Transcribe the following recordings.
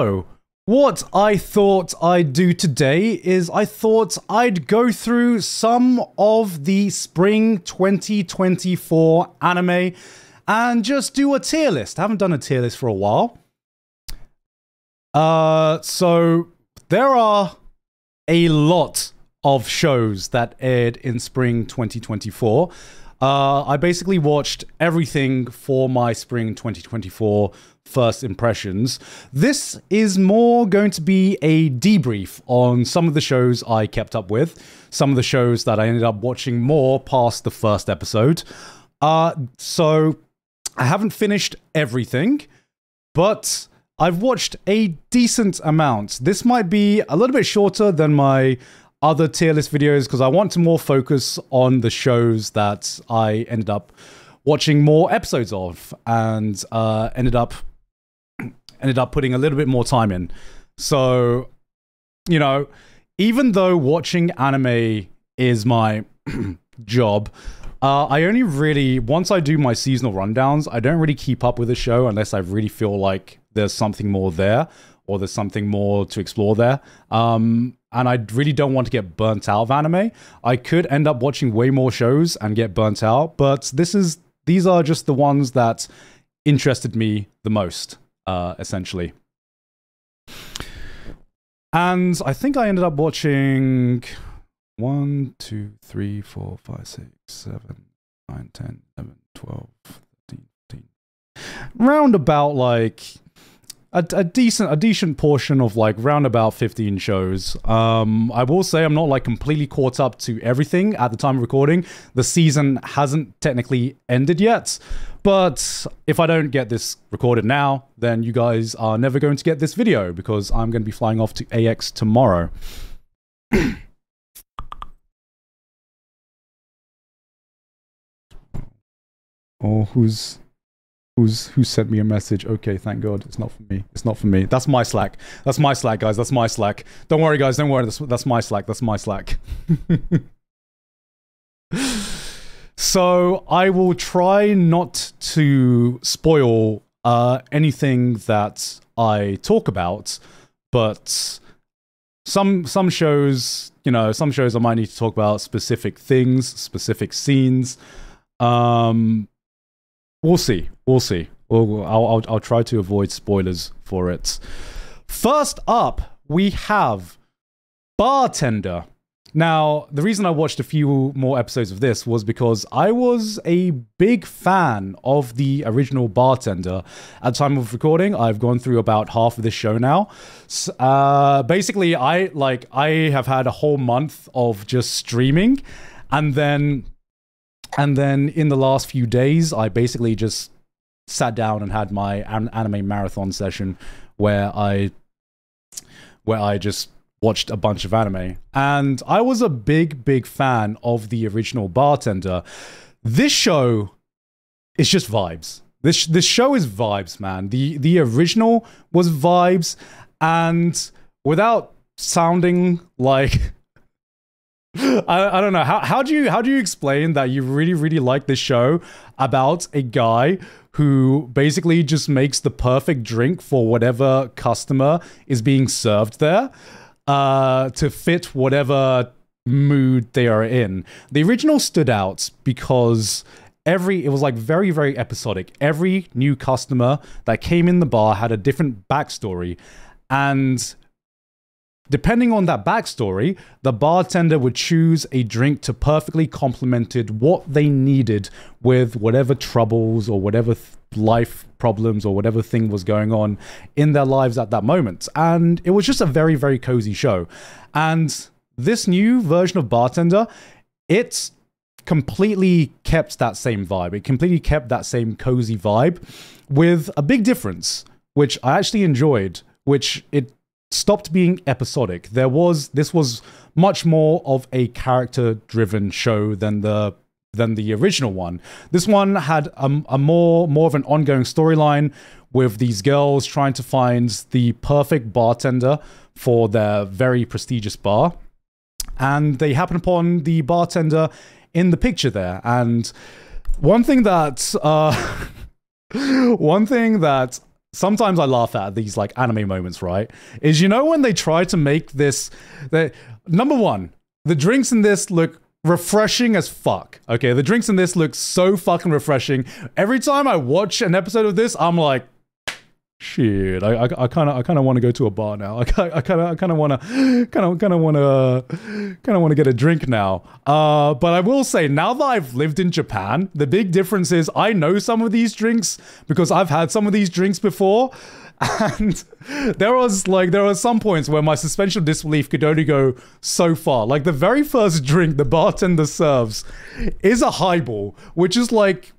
So, what I thought I'd do today is I thought I'd go through some of the spring 2024 anime and just do a tier list. I haven't done a tier list for a while. Uh, so there are a lot of shows that aired in spring 2024. Uh, I basically watched everything for my spring 2024 first impressions. This is more going to be a debrief on some of the shows I kept up with, some of the shows that I ended up watching more past the first episode. Uh, so I haven't finished everything, but I've watched a decent amount. This might be a little bit shorter than my other tier list videos because I want to more focus on the shows that I ended up watching more episodes of and uh, ended up ended up putting a little bit more time in. So, you know, even though watching anime is my job, uh, I only really once I do my seasonal rundowns, I don't really keep up with the show unless I really feel like there's something more there or there's something more to explore there. Um, and I really don't want to get burnt out of anime. I could end up watching way more shows and get burnt out, but this is these are just the ones that interested me the most, uh, essentially. And I think I ended up watching one, two, three, four, five, six, seven, nine, ten, eleven, twelve, thirteen, fourteen. Round about like a, a, decent a decent portion of like round about 15 shows. Um i will say i'm not like completely caught up to everything at the time of recording. The season hasn't technically ended yet but if i don't get this recorded now then you guys are never going to get this video because i'm going to be flying off to AX tomorrow. Oh who's who's who sent me a message. Okay, thank God, it's not for me. It's not for me. That's my Slack. That's my Slack, guys. That's my Slack. Don't worry, guys. Don't worry. That's, that's my Slack. That's my Slack. so I will try not to spoil uh, anything that I talk about, but some some shows, you know, some shows I might need to talk about specific things, specific scenes. Um, We'll see. We'll see. We'll, I'll, I'll, I'll try to avoid spoilers for it. First up, we have Bartender. Now, the reason I watched a few more episodes of this was because I was a big fan of the original Bartender. At the time of recording, I've gone through about half of this show now. Uh, basically, I like I have had a whole month of just streaming, and then and then in the last few days, I basically just sat down and had my anime marathon session where I where I just watched a bunch of anime. And I was a big, big fan of the original Bartender. This show is just vibes. This this show is vibes, man. The the original was vibes, and without sounding like I, I don't know how how do you how do you explain that you really really like this show about a guy who basically just makes the perfect drink for whatever customer is being served there uh, to fit whatever mood they are in. The original stood out because every it was like very very episodic. Every new customer that came in the bar had a different backstory and Depending on that backstory, the bartender would choose a drink to perfectly complemented what they needed with whatever troubles or whatever life problems or whatever thing was going on in their lives at that moment. And it was just a very, very cozy show. And this new version of Bartender, it's completely kept that same vibe. It completely kept that same cozy vibe with a big difference, which I actually enjoyed, which it stopped being episodic. There was this was much more of a character driven show than the than the original one. This one had a, a more more of an ongoing storyline with these girls trying to find the perfect bartender for their very prestigious bar. And they happen upon the bartender in the picture there. And one thing that uh one thing that sometimes I laugh at these like anime moments, right? Is you know when they try to make this that number one, the drinks in this look refreshing as fuck. Okay, the drinks in this look so fucking refreshing. Every time I watch an episode of this, I'm like, shit. I I kind of I kind of want to go to a bar now. I kind of I kind of want to kind of kind of want to kind of want to get a drink now. Uh, but I will say now that I've lived in Japan, the big difference is I know some of these drinks because I've had some of these drinks before. And there was like there were some points where my suspension of disbelief could only go so far. Like the very first drink the bartender serves is a highball, which is like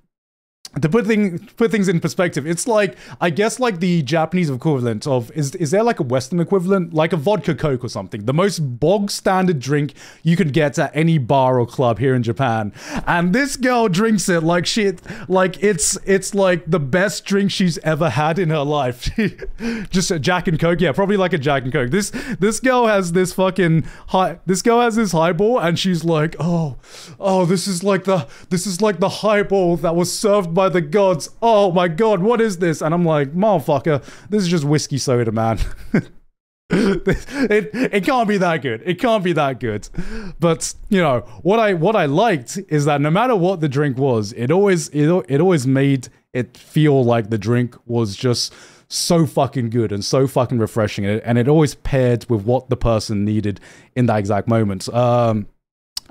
to put thing put things in perspective, it's like I guess like the Japanese equivalent of is is there like a Western equivalent like a vodka coke or something? The most bog standard drink you could get at any bar or club here in Japan, and this girl drinks it like shit, like it's it's like the best drink she's ever had in her life. Just a Jack and Coke, yeah, probably like a Jack and Coke. This this girl has this fucking high. This girl has this highball, and she's like, oh, oh, this is like the this is like the highball that was served by by the gods. Oh my god, what is this? And I'm like, motherfucker, this is just whiskey soda, man. it it can't be that good. It can't be that good. But you know what I what I liked is that no matter what the drink was, it always it it always made it feel like the drink was just so fucking good and so fucking refreshing, and it, always paired with what the person needed in that exact moment. Um,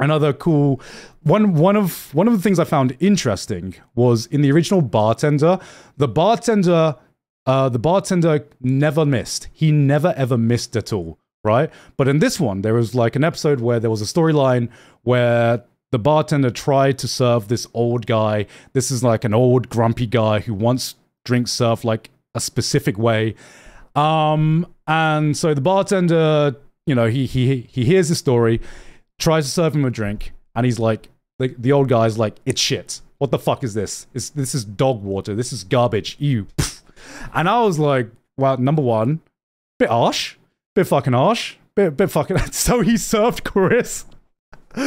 another cool one one of one of the things I found interesting was in the original bartender, the bartender uh, the bartender never missed. He never ever missed at all, right? But in this one, there was like an episode where there was a storyline where the bartender tried to serve this old guy. This is like an old grumpy guy who wants drinks served like a specific way. Um, and so the bartender, you know, he he he hears the story tries to serve him a drink, and he's like, the, the old guy's like, it's shit. What the fuck is this? It's, this is dog water. This is garbage. Ew. And I was like, well, number one, bit harsh, bit fucking harsh, bit, bit fucking. So he served Chris. he,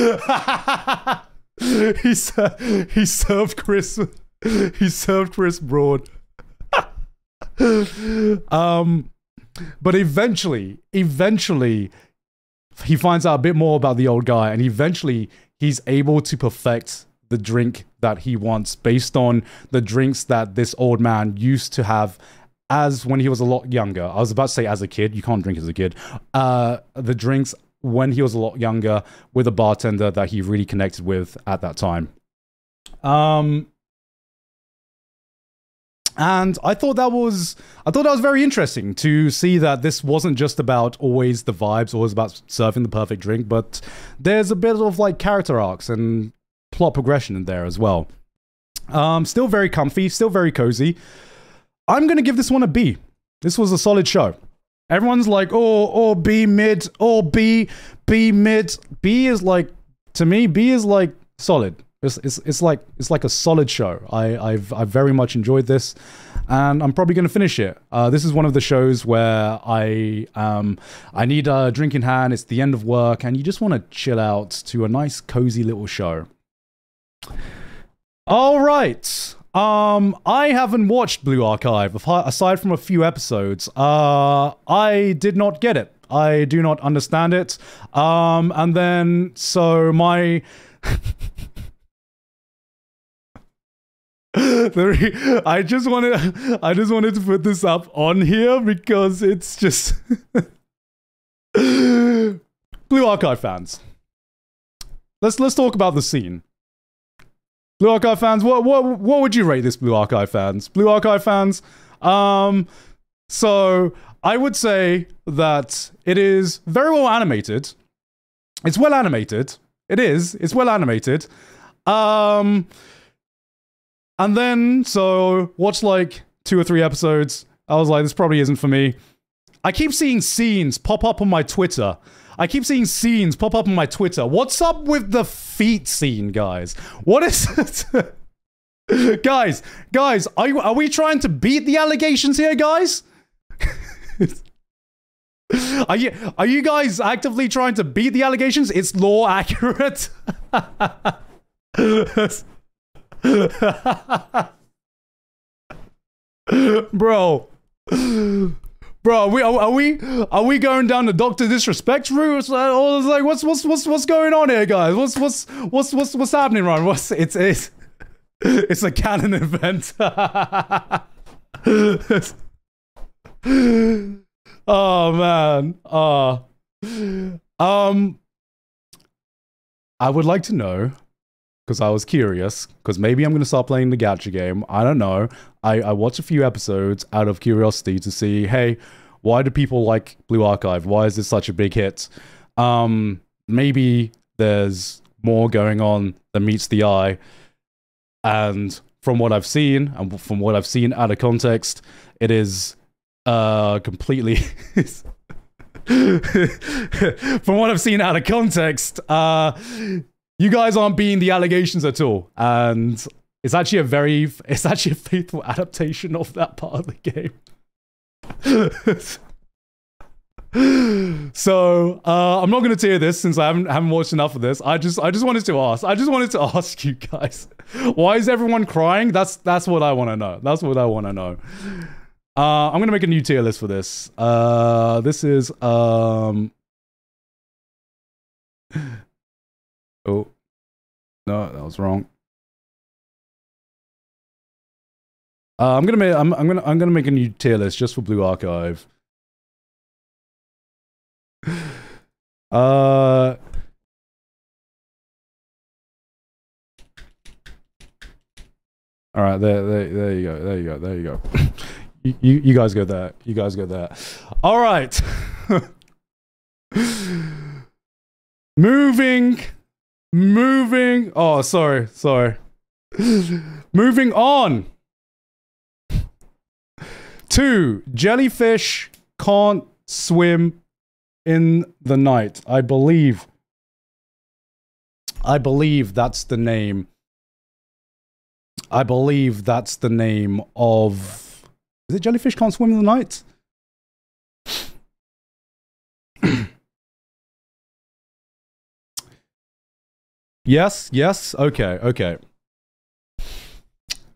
ser- he served Chris. He served Chris Broad. um, but eventually, eventually, he finds out a bit more about the old guy and eventually he's able to perfect the drink that he wants based on the drinks that this old man used to have as when he was a lot younger. I was about to say as a kid, you can't drink as a kid. Uh, the drinks when he was a lot younger with a bartender that he really connected with at that time. Um, and I thought that was I thought that was very interesting to see that this wasn't just about always the vibes, always about serving the perfect drink, but there's a bit of like character arcs and plot progression in there as well. Um, still very comfy, still very cozy. I'm gonna give this one a B. This was a solid show. Everyone's like, oh, oh, B mid, oh, B, B mid. B is like, to me, B is like solid. It's, it's, it's like it's like a solid show. I, I've I've very much enjoyed this, and I'm probably going to finish it. Uh, this is one of the shows where I um I need a drink in hand. It's the end of work, and you just want to chill out to a nice cozy little show. All right. Um, I haven't watched Blue Archive aside from a few episodes. Uh, I did not get it. I do not understand it. Um, and then so my I just wanted I just wanted to put this up on here because it's just Blue Archive fans. Let's let's talk about the scene. Blue Archive fans, what what what would you rate this Blue Archive fans? Blue Archive fans, um so I would say that it is very well animated. It's well animated. It is. It's well animated. Um and then, so, watched like two or three episodes. I was like, this probably isn't for me. I keep seeing scenes pop up on my Twitter. I keep seeing scenes pop up on my Twitter. What's up with the feet scene, guys? What is it? guys, guys, are, you, are we trying to beat the allegations here, guys? are you are you guys actively trying to beat the allegations? It's lore accurate. Bro, Bro, are we are, we are we going down the Doctor Disrespect route? Or it's like what's what's what's what's going on here, guys? What's what's what's what's what's happening, Ron? What's it's it's it's a canon event. oh man. Uh um I would like to know because I was curious. Because maybe I'm going to start playing the gacha game. I don't know. I, I watched a few episodes out of curiosity to see, hey, why do people like Blue Archive? Why is this such a big hit? Um, maybe there's more going on than meets the eye. And from what I've seen, and from what I've seen out of context, it is uh completely from what I've seen out of context, uh you guys aren't being the allegations at all. And it's actually a very, it's actually a faithful adaptation of that part of the game. so uh, I'm not going to tear this since I haven't haven't watched enough of this. I just I just wanted to ask. I just wanted to ask you guys, why is everyone crying? That's that's what I want to know. That's what I want to know. Uh, I'm gonna make a new tier list for this. Uh, this is um. Oh, no, that was wrong. Uh, I'm gonna make I'm, I'm gonna I'm gonna make a new tier list just for Blue Archive. uh. All right, there, there, there you go, there you go, there you go. you, you, you guys go there. You guys go there. All right. Moving Moving. Oh, sorry, sorry. Moving on. Two, jellyfish can't swim in the night. I believe. I believe that's the name. I believe that's the name of. Is it jellyfish can't swim in the night? Yes, yes. Okay, okay.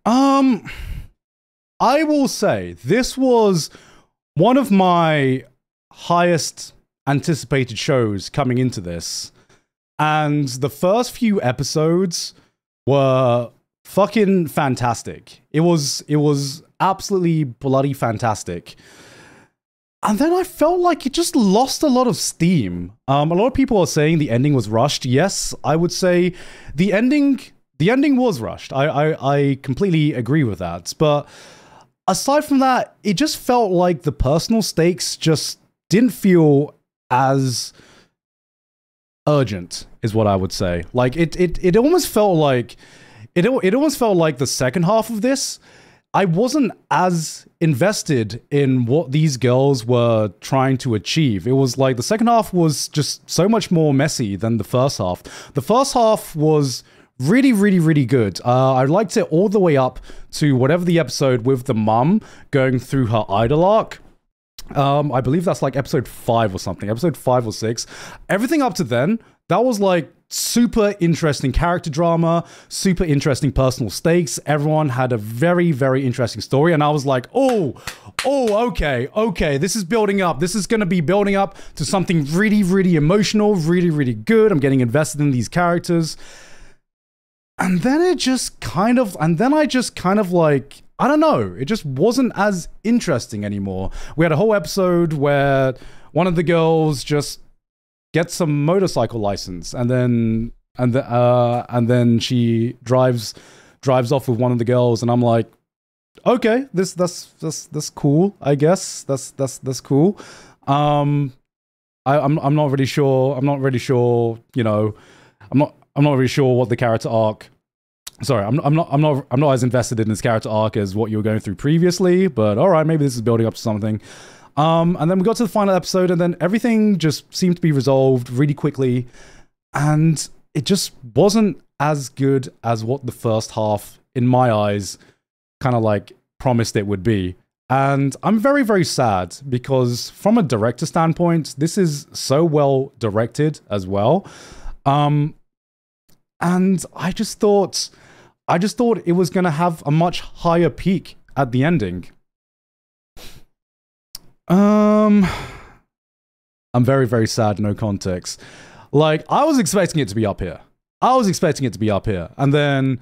Um I will say this was one of my highest anticipated shows coming into this. And the first few episodes were fucking fantastic. It was it was absolutely bloody fantastic. And then I felt like it just lost a lot of steam. Um, a lot of people are saying the ending was rushed. Yes, I would say the ending the ending was rushed. I, I, I completely agree with that. But aside from that, it just felt like the personal stakes just didn't feel as urgent, is what I would say. Like it it it almost felt like it it almost felt like the second half of this I wasn't as invested in what these girls were trying to achieve. It was like the second half was just so much more messy than the first half. The first half was really, really, really good. Uh, I liked it all the way up to whatever the episode with the mum going through her idol arc. Um, I believe that's like episode five or something, episode five or six. Everything up to then, that was like super interesting character drama, super interesting personal stakes. Everyone had a very, very interesting story. And I was like, oh, oh, okay, okay, this is building up. This is going to be building up to something really, really emotional, really, really good. I'm getting invested in these characters. And then it just kind of, and then I just kind of like, I don't know, it just wasn't as interesting anymore. We had a whole episode where one of the girls just gets some motorcycle license and then and the, uh, and then she drives drives off with one of the girls and I'm like okay this that's that's that's cool I guess. That's that's that's cool. Um I, I'm I'm not really sure I'm not really sure you know I'm not I'm not really sure what the character arc sorry I'm, I'm not i'm not i'm not as invested in this character arc as what you were going through previously but all right maybe this is building up to something um, and then we got to the final episode, and then everything just seemed to be resolved really quickly. And it just wasn't as good as what the first half, in my eyes, kind of like promised it would be. And I'm very, very sad because, from a director standpoint, this is so well directed as well. Um, and I just thought, I just thought it was going to have a much higher peak at the ending. Um, I'm very, very sad. No context. Like I was expecting it to be up here. I was expecting it to be up here, and then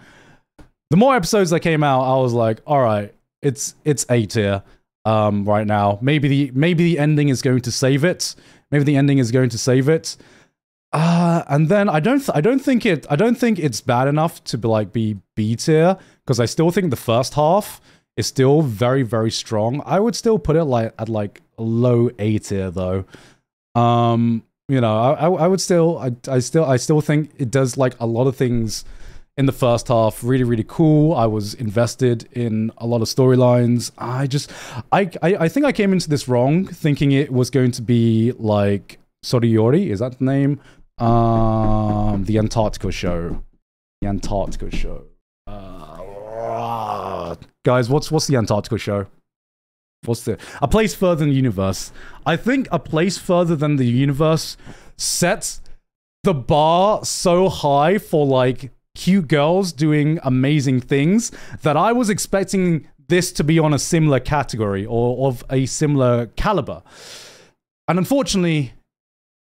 the more episodes that came out, I was like, all right, it's it's A tier. Um, right now, maybe the maybe the ending is going to save it. Maybe the ending is going to save it. Uh, and then I don't I don't think it I don't think it's bad enough to be like be B tier because I still think the first half is still very very strong. I would still put it like at like low A tier though. Um, you know, I, I would still, I, I still, I still think it does like a lot of things in the first half really, really cool. I was invested in a lot of storylines. I just, I, I, I think I came into this wrong, thinking it was going to be like Soriori. Is that the name? Um, the Antarctica show. The Antarctica show. Uh, Uh, guys, what's what's the Antarctica show? what's the a place further than the universe. I think a place further than the universe sets the bar so high for like cute girls doing amazing things that I was expecting this to be on a similar category or of a similar caliber. And unfortunately,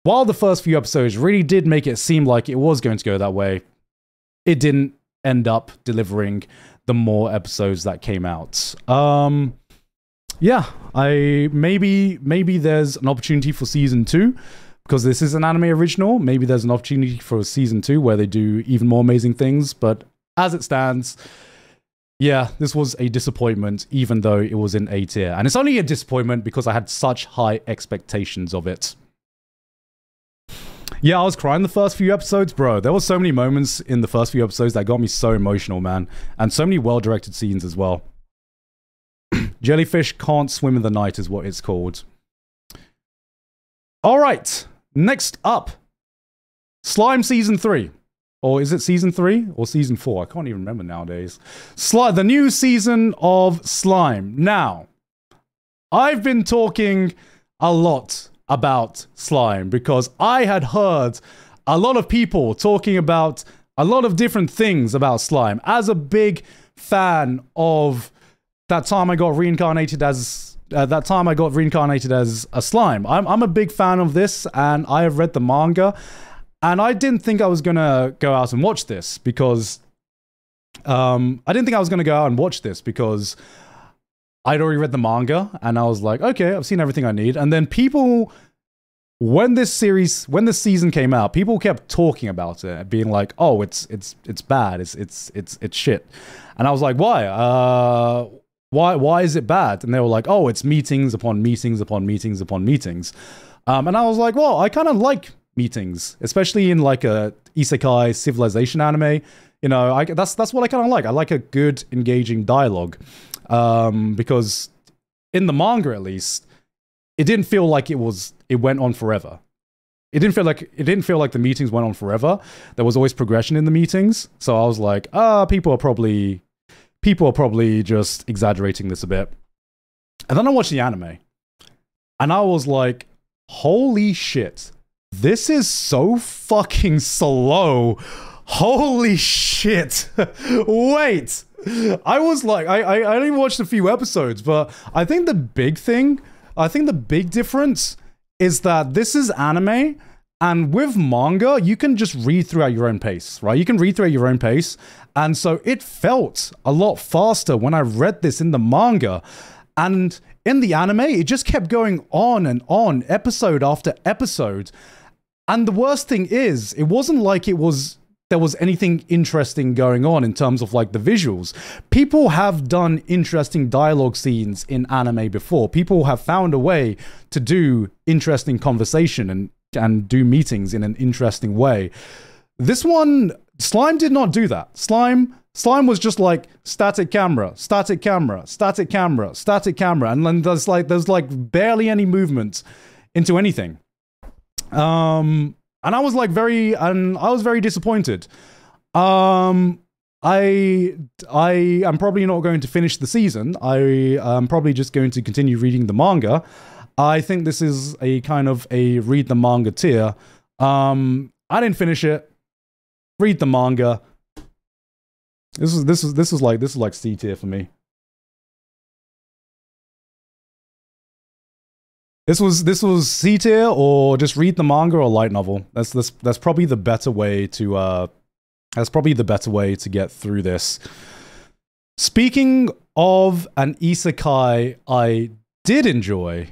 while the first few episodes really did make it seem like it was going to go that way, it didn't end up delivering the more episodes that came out. Um, yeah, I maybe maybe there's an opportunity for season two because this is an anime original. Maybe there's an opportunity for season two where they do even more amazing things. But as it stands, yeah, this was a disappointment, even though it was in A tier. And it's only a disappointment because I had such high expectations of it. Yeah, I was crying the first few episodes, bro. There were so many moments in the first few episodes that got me so emotional, man. And so many well directed scenes as well. Jellyfish Can't Swim in the Night is what it's called. All right, next up Slime Season 3. Or is it season 3 or season 4? I can't even remember nowadays. Sli- the new season of Slime. Now, I've been talking a lot about Slime because I had heard a lot of people talking about a lot of different things about Slime. As a big fan of that time I got reincarnated as uh, that time I got reincarnated as a slime. I'm I'm a big fan of this, and I have read the manga, and I didn't think I was gonna go out and watch this because, um, I didn't think I was gonna go out and watch this because I'd already read the manga, and I was like, okay, I've seen everything I need, and then people. When this series, when this season came out, people kept talking about it, being like, "Oh, it's it's it's bad, it's it's it's it's shit," and I was like, "Why? Uh, why why is it bad? And they were like, oh, it's meetings upon meetings upon meetings upon meetings. Um, and I was like, well, I kind of like meetings, especially in like a isekai civilization anime. You know, I, that's that's what I kind of like. I like a good engaging dialogue um, because in the manga, at least, it didn't feel like it was it went on forever. It didn't feel like it didn't feel like the meetings went on forever. There was always progression in the meetings, so I was like, ah, people are probably people are probably just exaggerating this a bit. And then I watched the anime, and I was like, holy shit, this is so fucking slow. Holy shit. Wait. I was like, I, I, I only watched a few episodes, but I think the big thing, I think the big difference is that this is anime and with manga, you can just read through at your own pace, right? You can read through at your own pace. And so it felt a lot faster when I read this in the manga. And in the anime, it just kept going on and on, episode after episode. And the worst thing is, it wasn't like it was there was anything interesting going on in terms of like the visuals. People have done interesting dialogue scenes in anime before. People have found a way to do interesting conversation and and do meetings in an interesting way. This one, Slime did not do that. Slime, Slime was just like static camera, static camera, static camera, static camera, and then there's like there's like barely any movement into anything. Um, and I was like very, and I was very disappointed. Um, I I am probably not going to finish the season. I am probably just going to continue reading the manga. I think this is a kind of a read the manga tier. Um, I didn't finish it. Read the manga. This is this is this is like this is like C tier for me. This was this was C tier or just read the manga or light novel. That's that's that's probably the better way to uh that's probably the better way to get through this. Speaking of an isekai I did enjoy,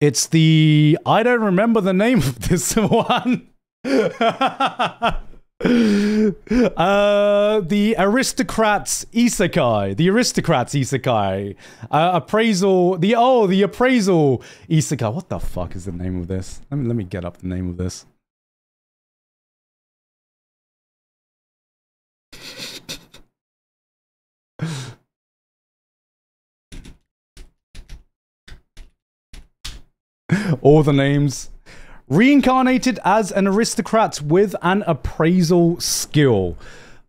it's the I don't remember the name of this one. uh, the aristocrats isekai, the aristocrats isekai, uh, appraisal. The oh, the appraisal isekai. What the fuck is the name of this? Let me let me get up the name of this. All the names reincarnated as an aristocrat with an appraisal skill.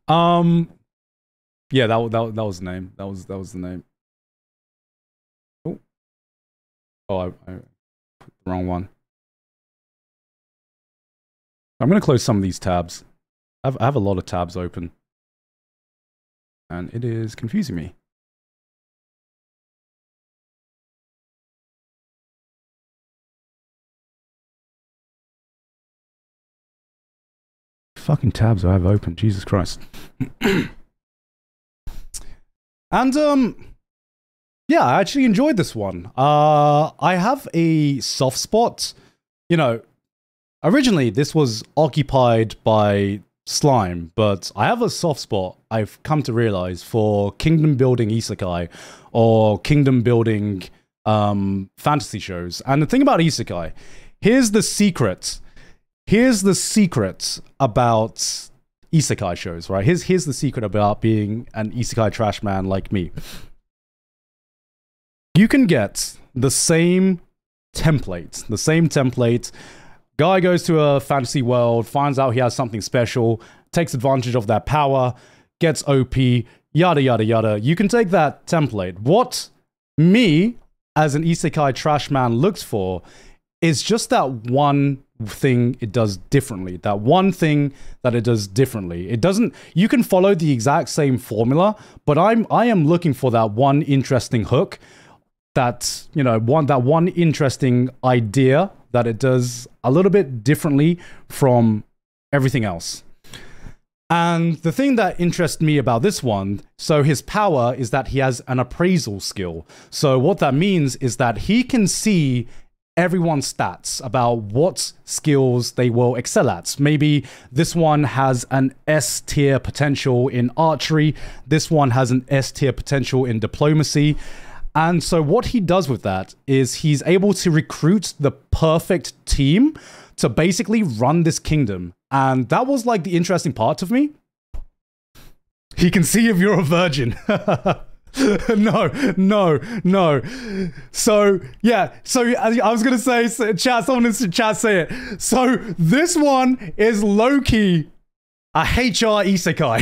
Um, yeah, that that that was the name. That was that was the name. Oh, oh, I, I put the wrong one. I'm gonna close some of these tabs. I have, I have a lot of tabs open, and it is confusing me. Fucking tabs I have open. Jesus Christ. and um yeah, I actually enjoyed this one. Uh I have a soft spot. You know, originally this was occupied by slime, but I have a soft spot I've come to realize for kingdom building isekai or kingdom building um fantasy shows. And the thing about isekai, here's the secret here's the secret about isekai shows, right? Here's here's the secret about being an isekai trash man like me. You can get the same template, the same template. Guy goes to a fantasy world, finds out he has something special, takes advantage of that power, gets OP, yada yada yada. You can take that template. What me as an isekai trash man looks for is just that one thing it does differently. That one thing that it does differently. It doesn't you can follow the exact same formula, but I'm I am looking for that one interesting hook that, you know, one that one interesting idea that it does a little bit differently from everything else. And the thing that interests me about this one, so his power is that he has an appraisal skill. So what that means is that he can see everyone's stats about what skills they will excel at. Maybe this one has an S tier potential in archery, this one has an S tier potential in diplomacy. And so, what he does with that is he's able to recruit the perfect team to basically run this kingdom. And that was like the interesting part of me. He can see if you're a virgin. no, no, no. So yeah, so I was gonna say, chat. Someone in chat say it. So this one is lowkey, a HR isekai.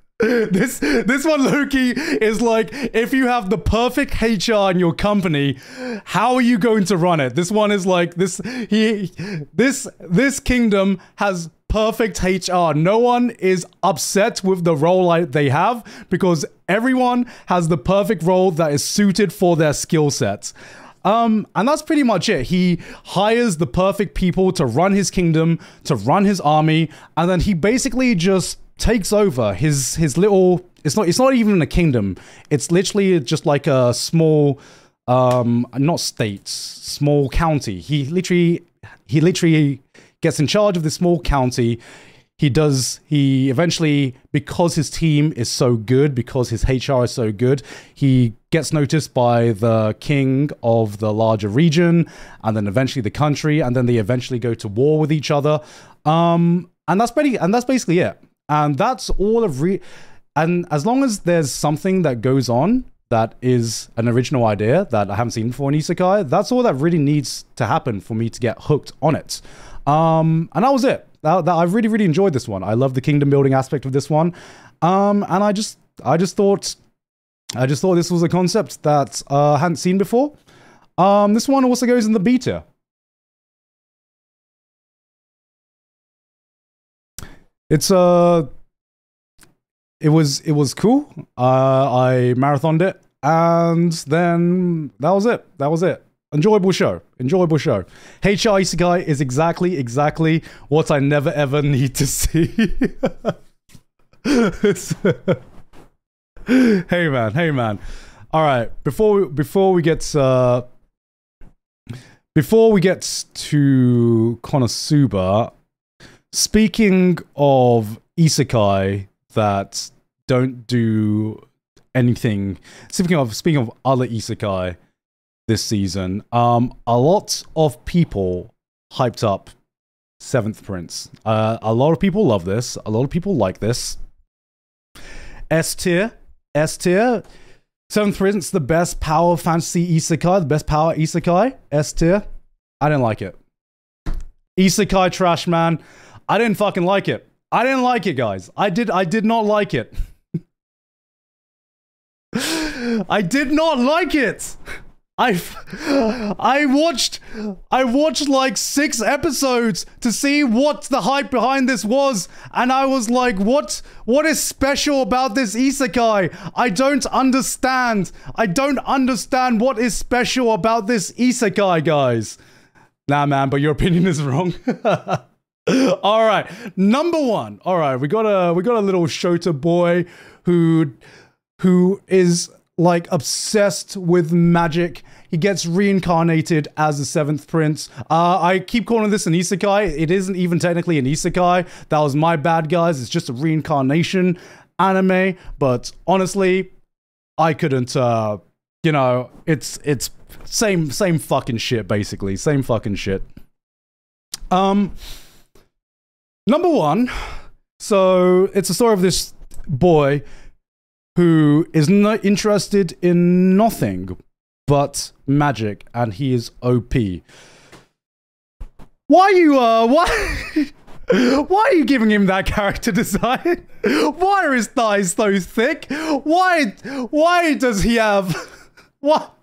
this this one lowkey is like if you have the perfect HR in your company, how are you going to run it? This one is like this he this this kingdom has perfect HR. No one is upset with the role they have because everyone has the perfect role that is suited for their skill sets. Um, and that's pretty much it. He hires the perfect people to run his kingdom, to run his army, and then he basically just takes over his his little. It's not. It's not even a kingdom. It's literally just like a small, um, not states, small county. He literally, he literally gets in charge of this small county. He does, he eventually, because his team is so good, because his HR is so good, he gets noticed by the king of the larger region, and then eventually the country, and then they eventually go to war with each other. Um, and that's pretty, and that's basically it. And that's all of re, and as long as there's something that goes on that is an original idea that I haven't seen before in Isekai, that's all that really needs to happen for me to get hooked on it. Um, and that was it. That, that, I really, really enjoyed this one. I love the kingdom building aspect of this one. Um, and I just, I just thought, I just thought this was a concept that uh, I hadn't seen before. Um, this one also goes in the beta. It's uh it was it was cool. Uh, I marathoned it, and then that was it. That was it. Enjoyable show. Enjoyable show. HR Isekai is exactly, exactly what I never ever need to see. hey man, hey man. All right, before we, before we get uh, before we get to Konosuba, speaking of isekai that don't do anything. Speaking of speaking of other isekai this season, um, a lot of people hyped up Seventh Prince. Uh, a lot of people love this. A lot of people like this. S tier, S tier. Seventh Prince, the best power fantasy isekai, the best power isekai. S tier. I didn't like it. Isekai trash, man. I didn't fucking like it. I didn't like it, guys. I did. I did not like it. I did not like it. I I watched I watched like 6 episodes to see what the hype behind this was and I was like what what is special about this isekai? I don't understand. I don't understand what is special about this isekai, guys. Nah, man, but your opinion is wrong. All right, number one. All right, we got a we got a little Shota boy who who is like obsessed with magic. He gets reincarnated as the seventh prince. Uh, I keep calling this an isekai. It isn't even technically an isekai. That was my bad, guys. It's just a reincarnation anime. But honestly, I couldn't. Uh, you know, it's it's same same fucking shit basically. Same fucking shit. Um, number one. So it's a story of this boy who is not interested in nothing but magic, and he is OP. Why are you, uh, why? Why are you giving him that character design? Why are his thighs so thick? Why, why does he have, what?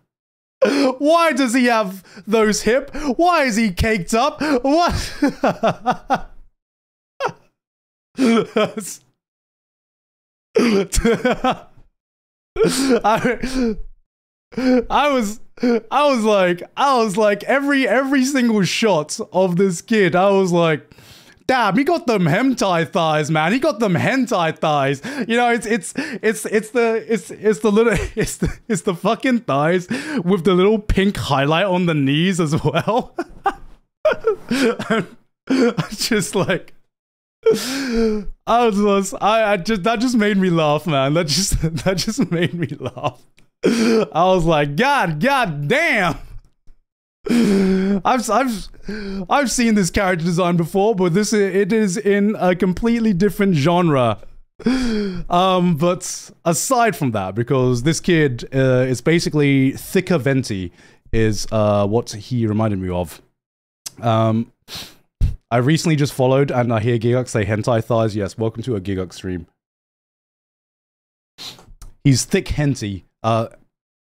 Why does he have those hip? Why is he caked up? What? I, I was I was like I was like every every single shot of this kid I was like damn he got them hentai thighs man he got them hentai thighs you know it's it's it's it's the it's it's the little it's the it's the fucking thighs with the little pink highlight on the knees as well I'm just like I was I, I just that just made me laugh, man. That just that just made me laugh. I was like, God, God damn. I've I've I've seen this character design before, but this it is in a completely different genre. Um, but aside from that, because this kid uh, is basically thicker venti, is uh what he reminded me of. Um, I recently just followed and I hear Gigguk say hentai thighs. Yes, welcome to a Gigguk stream. He's thick henty. Uh,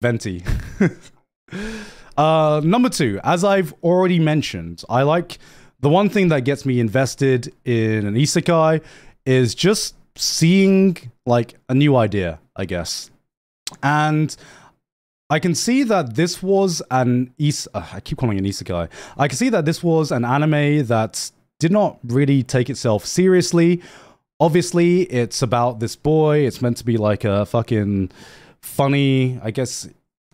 venti. uh, number two, as I've already mentioned, I like the one thing that gets me invested in an isekai is just seeing like a new idea, I guess. And I can see that this was an is uh, I keep calling it an isekai. I can see that this was an anime that did not really take itself seriously. Obviously, it's about this boy. It's meant to be like a fucking funny, I guess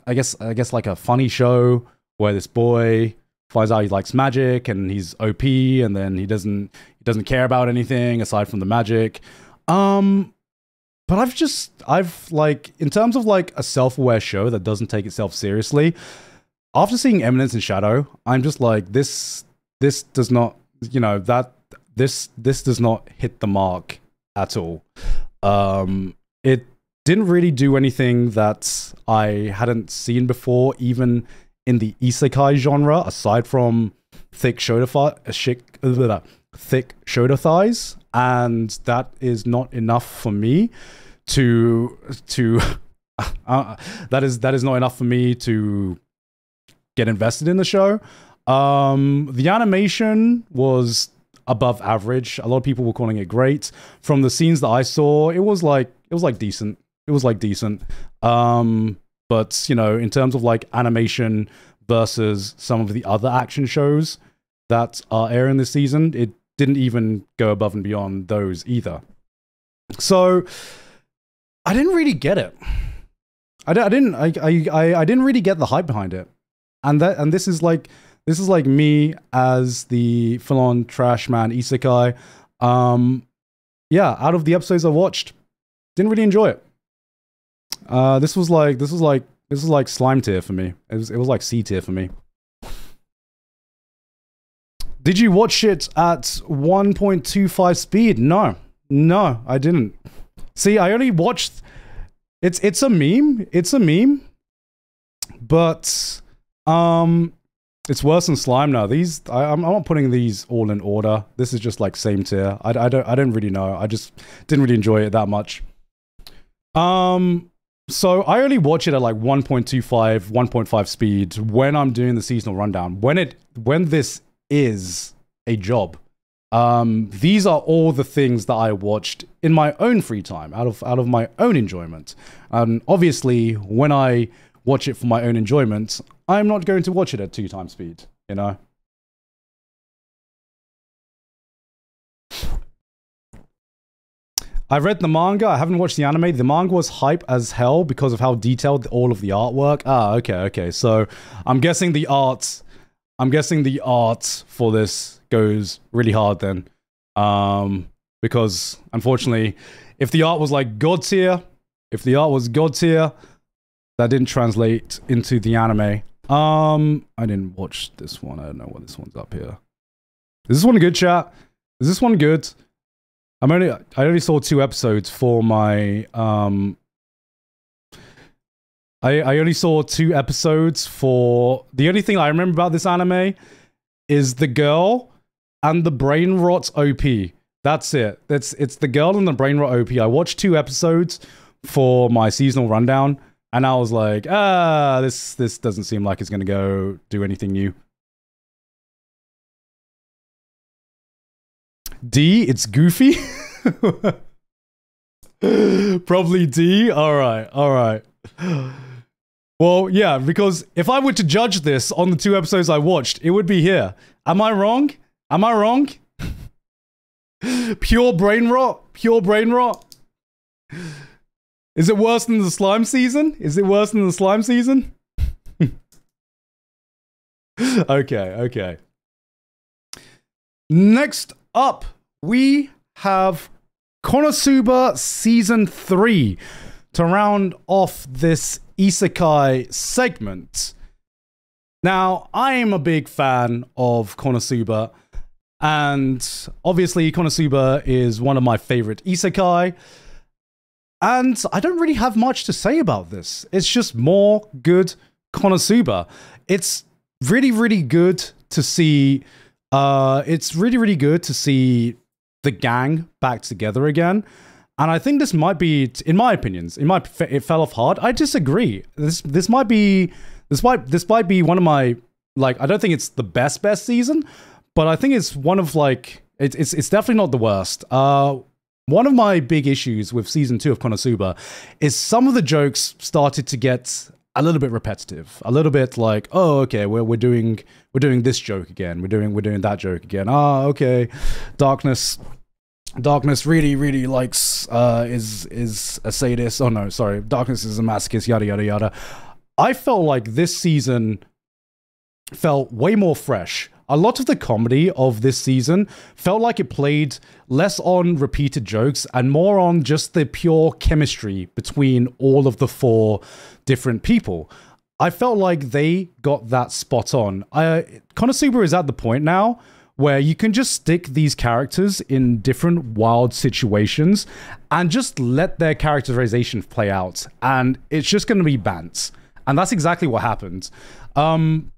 I guess I guess like a funny show where this boy finds out he likes magic and he's OP and then he doesn't he doesn't care about anything aside from the magic. Um but I've just I've like in terms of like a self-aware show that doesn't take itself seriously. After seeing Eminence in Shadow, I'm just like this this does not you know that this this does not hit the mark at all. Um it didn't really do anything that I hadn't seen before, even in the isekai genre, aside from thick shota uh, thick shota thighs, and that is not enough for me to to uh, that is that is not enough for me to get invested in the show. Um, the animation was above average. A lot of people were calling it great. From the scenes that I saw, it was like it was like decent. It was like decent. Um, but you know, in terms of like animation versus some of the other action shows that are airing this season. It didn't even go above and beyond those either. So I didn't really get it. I, I didn't I, I I didn't really get the hype behind it. And that and this is like this is like me as the full-on trash man isekai. Um yeah, out of the episodes I watched, didn't really enjoy it. Uh this was like this was like this was like slime tier for me. It was it was like C tier for me. Did you watch it at 1.25 speed? No. No, I didn't. See, I only watched it's it's a meme. It's a meme. But um it's worse than slime now. These I, am not putting these all in order. This is just like same tier. I, I don't I don't really know. I just didn't really enjoy it that much. Um so I only watch it at like 1.25, 1.5 speed when I'm doing the seasonal rundown. When it when this is a job. Um, these are all the things that I watched in my own free time, out of out of my own enjoyment. And obviously, when I watch it for my own enjoyment, I'm not going to watch it at two times speed. You know. I read the manga. I haven't watched the anime. The manga was hype as hell because of how detailed all of the artwork. Ah, okay, okay. So I'm guessing the art. I'm guessing the art for this goes really hard then, um, because unfortunately, if the art was like god tier, if the art was god tier, that didn't translate into the anime. Um, I didn't watch this one. I don't know what this one's up here. Is this one good, chat? Is this one good? I'm only I only saw two episodes for my um I I only saw two episodes for the only thing I remember about this anime is the girl and the brain rot OP. That's it. That's it's the girl and the brain rot OP. I watched two episodes for my seasonal rundown and I was like, ah, this this doesn't seem like it's gonna go do anything new. D, it's goofy. Probably D. All right, all right. Well, yeah, because if I were to judge this on the two episodes I watched, it would be here. Am I wrong? Am I wrong? Pure brain rot? Pure brain rot? Is it worse than the slime season? Is it worse than the slime season? okay, okay. Next up, we have Konosuba Season 3 to round off this isekai segment. Now, I am a big fan of Konosuba, and obviously, Konosuba is one of my favorite isekai. And I don't really have much to say about this. It's just more good Konosuba. It's really, really good to see. Uh, it's really, really good to see the gang back together again. And I think this might be, in my opinions, it might it fell off hard. I disagree. This this might be this might this might be one of my like I don't think it's the best best season, but I think it's one of like it, it's it's definitely not the worst. Uh, one of my big issues with season two of Konosuba is some of the jokes started to get a little bit repetitive, a little bit like, oh, okay, we're we're doing we're doing this joke again, we're doing we're doing that joke again. Ah, okay, darkness Darkness really, really likes uh, is is a sadist. Oh no, sorry, Darkness is a masochist. Yada yada yada. I felt like this season felt way more fresh. A lot of the comedy of this season felt like it played less on repeated jokes and more on just the pure chemistry between all of the four different people. I felt like they got that spot on. Konosuba is at the point now where you can just stick these characters in different wild situations and just let their characterization play out. And it's just going to be bants. And that's exactly what happened. Um,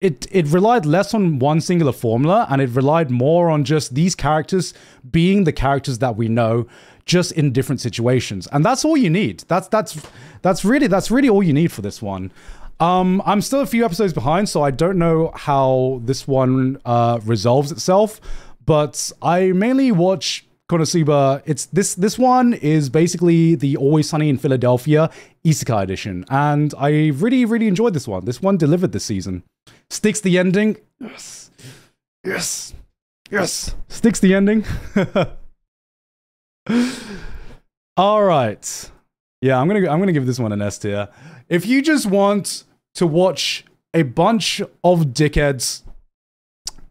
it it relied less on one singular formula and it relied more on just these characters being the characters that we know just in different situations and that's all you need that's that's that's really that's really all you need for this one um, I'm still a few episodes behind, so I don't know how this one uh, resolves itself. But I mainly watch Konosuba. It's this this one is basically the Always Sunny in Philadelphia Isekai edition, and I really really enjoyed this one. This one delivered this season. Sticks the ending. Yes, yes, yes. Sticks the ending. All right. Yeah, I'm gonna I'm gonna give this one an S tier. If you just want to watch a bunch of dickheads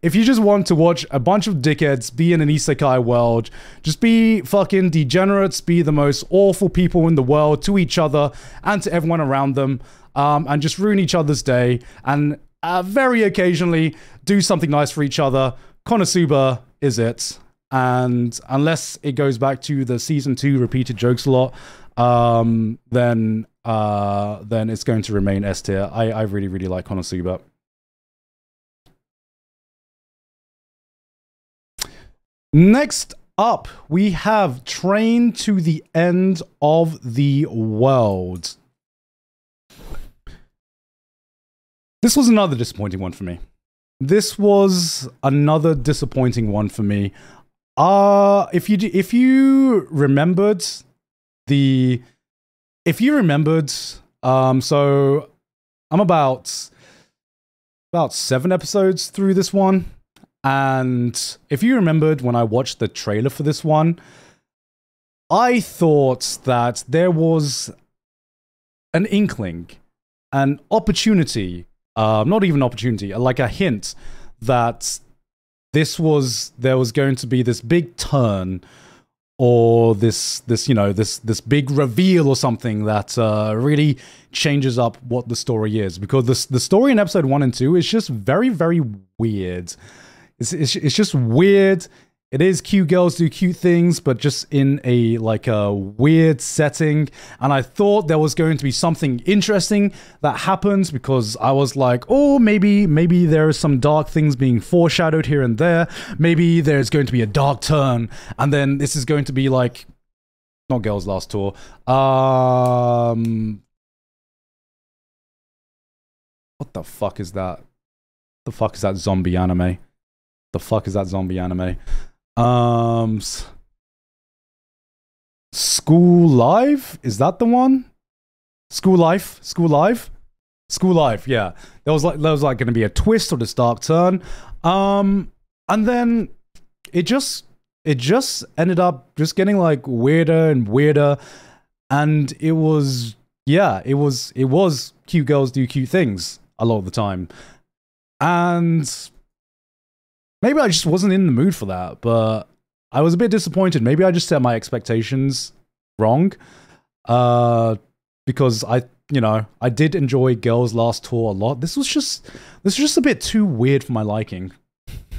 if you just want to watch a bunch of dickheads be in an isekai world, just be fucking degenerates, be the most awful people in the world to each other and to everyone around them, um, and just ruin each other's day, and uh, very occasionally do something nice for each other. Konosuba is it. And unless it goes back to the season two repeated jokes a lot, um, then uh, then it's going to remain S tier. I, I really, really like Konosuba. Next up, we have Train to the End of the World. This was another disappointing one for me. This was another disappointing one for me. Uh if you if you remembered the if you remembered um so I'm about about 7 episodes through this one and if you remembered when I watched the trailer for this one, I thought that there was an inkling, an opportunity, uh, not even opportunity, like a hint that this was there was going to be this big turn or this this you know this this big reveal or something that uh, really changes up what the story is because the the story in episode one and two is just very very weird. It's, it's, it's just weird. It is cute girls do cute things, but just in a like a weird setting. And I thought there was going to be something interesting that happens because I was like, oh, maybe maybe there are some dark things being foreshadowed here and there. Maybe there's going to be a dark turn, and then this is going to be like not Girls Last Tour. Um, what the fuck is that? The fuck is that zombie anime? The fuck is that zombie anime? Um, School Live is that the one? School Life, School Live, School Life. Yeah, there was like there was like going to be a twist or this dark turn. Um, and then it just it just ended up just getting like weirder and weirder, and it was yeah, it was it was cute girls do cute things a lot of the time, and maybe I just wasn't in the mood for that, but I was a bit disappointed. Maybe I just set my expectations wrong. Uh, because I, you know, I did enjoy Girls Last Tour a lot. This was just, this was just a bit too weird for my liking.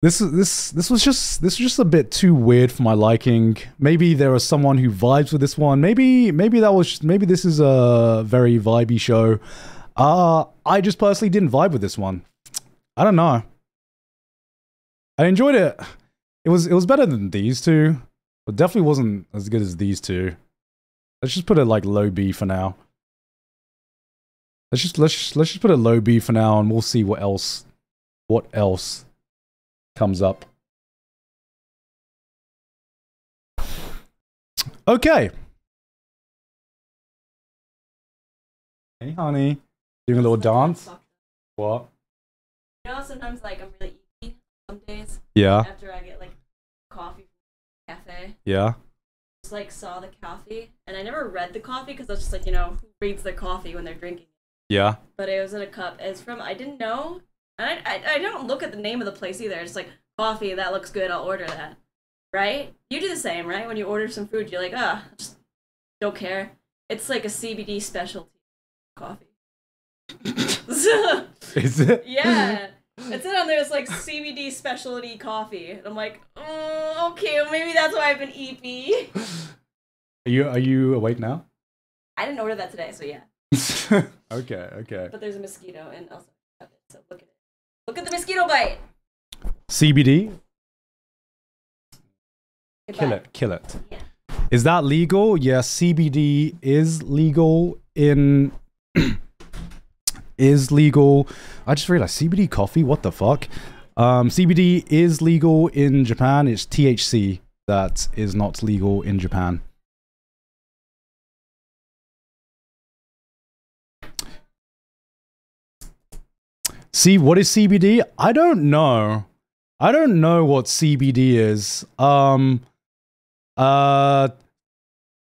this this this was just this was just a bit too weird for my liking. Maybe there was someone who vibes with this one. Maybe maybe that was maybe this is a very vibey show. Uh I just personally didn't vibe with this one. I don't know. I enjoyed it. It was it was better than these two, but definitely wasn't as good as these two. Let's just put it like low B for now. Let's just let's just, let's just put it low B for now, and we'll see what else what else comes up. Okay. Hey, honey. Doing a little dance? What? You know, sometimes like I'm really some days Yeah. after I get like coffee from the cafe. Yeah. Just like saw the coffee, and I never read the coffee because I was just like, you know, who reads the coffee when they're drinking? Yeah. But it was in a cup. It's from I didn't know. And I, I I don't look at the name of the place either. It's like coffee that looks good. I'll order that. Right? You do the same, right? When you order some food, you're like, ah, just don't care. It's like a CBD specialty coffee. Is it? Yeah. It said on there it's like CBD specialty coffee. And I'm like, oh, okay, well, maybe that's why I've been EP. Are you are you awake now? I didn't order that today, so yeah. okay, okay. But there's a mosquito and also so look at it. Look at the mosquito bite. CBD? Okay, Kill it, kill it. Yeah. Is that legal? Yes, CBD is legal in is legal. I just realized CBD coffee. What the fuck? Um, CBD is legal in Japan. It's THC that is not legal in Japan. See, what is CBD? I don't know. I don't know what CBD is. Um, uh,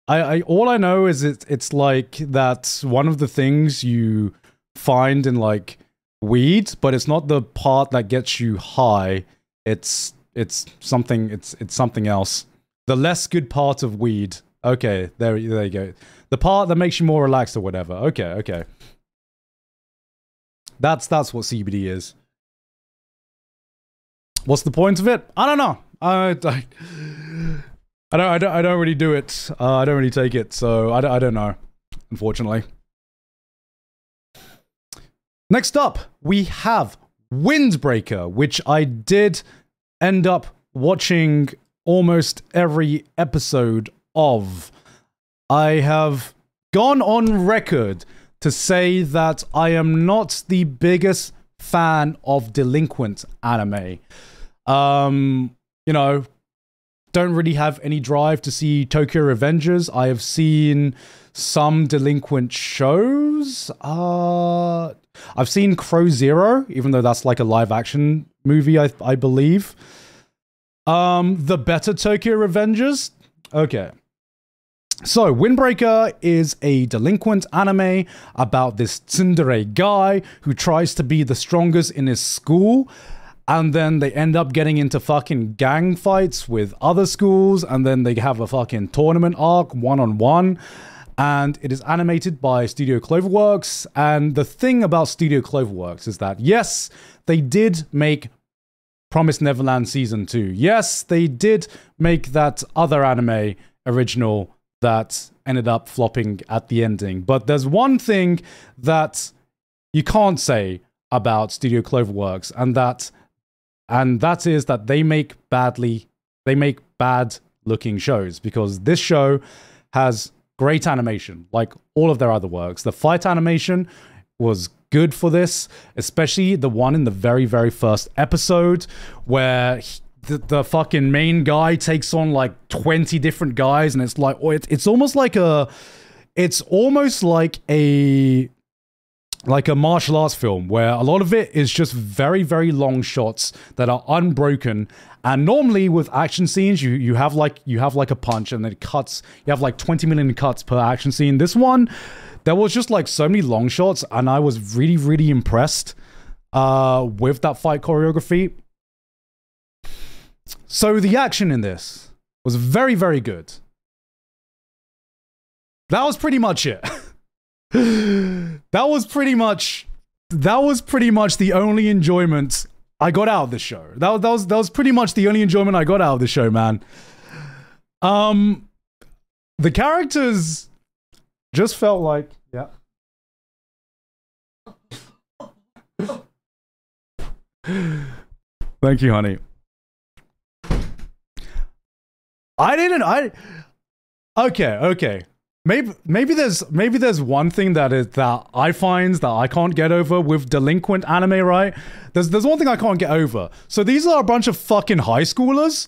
I, I all I know is it, it's like that one of the things you find in like weed, but it's not the part that gets you high. It's it's something it's it's something else. The less good part of weed. Okay, there there you go. The part that makes you more relaxed or whatever. Okay, okay. That's that's what CBD is. What's the point of it? I don't know. I, I, I don't I don't I don't really do it. Uh, I don't really take it, so I I don't know. Unfortunately. Next up, we have Windbreaker, which I did end up watching almost every episode of. I have gone on record to say that I am not the biggest fan of delinquent anime. Um, you know, don't really have any drive to see Tokyo Revengers. I have seen some delinquent shows. Uh, I've seen Crow Zero, even though that's like a live action movie, I, I believe. Um, the better Tokyo Revengers. Okay. So, Windbreaker is a delinquent anime about this tsundere guy who tries to be the strongest in his school. And then they end up getting into fucking gang fights with other schools. And then they have a fucking tournament arc one on one. And it is animated by Studio Cloverworks. And the thing about Studio Cloverworks is that, yes, they did make Promised Neverland Season 2. Yes, they did make that other anime original that ended up flopping at the ending. But there's one thing that you can't say about Studio Cloverworks, and that and that is that they make badly they make bad looking shows because this show has great animation like all of their other works. The fight animation was good for this, especially the one in the very very first episode where he, the, the fucking main guy takes on like 20 different guys and it's like oh, it's almost like a it's almost like a like a martial arts film where a lot of it is just very very long shots that are unbroken and normally with action scenes you you have like you have like a punch and then it cuts you have like 20 million cuts per action scene this one there was just like so many long shots and i was really really impressed uh with that fight choreography so the action in this was very, very good. That was pretty much it. that was pretty much that was pretty much the only enjoyment I got out of the show. That, that was that was pretty much the only enjoyment I got out of the show, man. Um the characters just felt like yeah. Thank you, honey. I didn't. I. Okay. Okay. Maybe maybe there's maybe there's one thing that is that I find that I can't get over with delinquent anime, right? There's there's one thing I can't get over. So these are a bunch of fucking high schoolers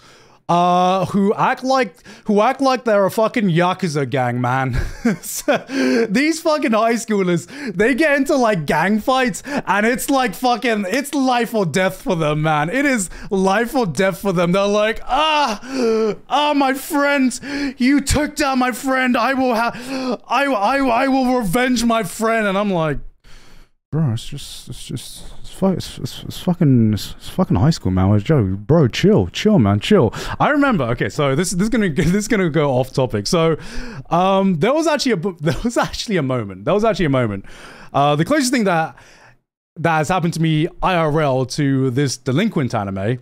uh, who act like who act like they're a fucking yakuza gang, man. these fucking high schoolers, they get into like gang fights, and it's like fucking, it's life or death for them, man. It is life or death for them. They're like, ah, ah, my friend, you took down my friend. I will have, I, I, I will revenge my friend. And I'm like, bro, it's just, it's just it's, it's, it's fucking it's, it's, fucking high school, man. Joe, bro, chill, chill, man, chill. I remember. Okay, so this this is gonna this is gonna go off topic. So, um, there was actually a there was actually a moment. There was actually a moment. Uh, the closest thing that that has happened to me IRL to this delinquent anime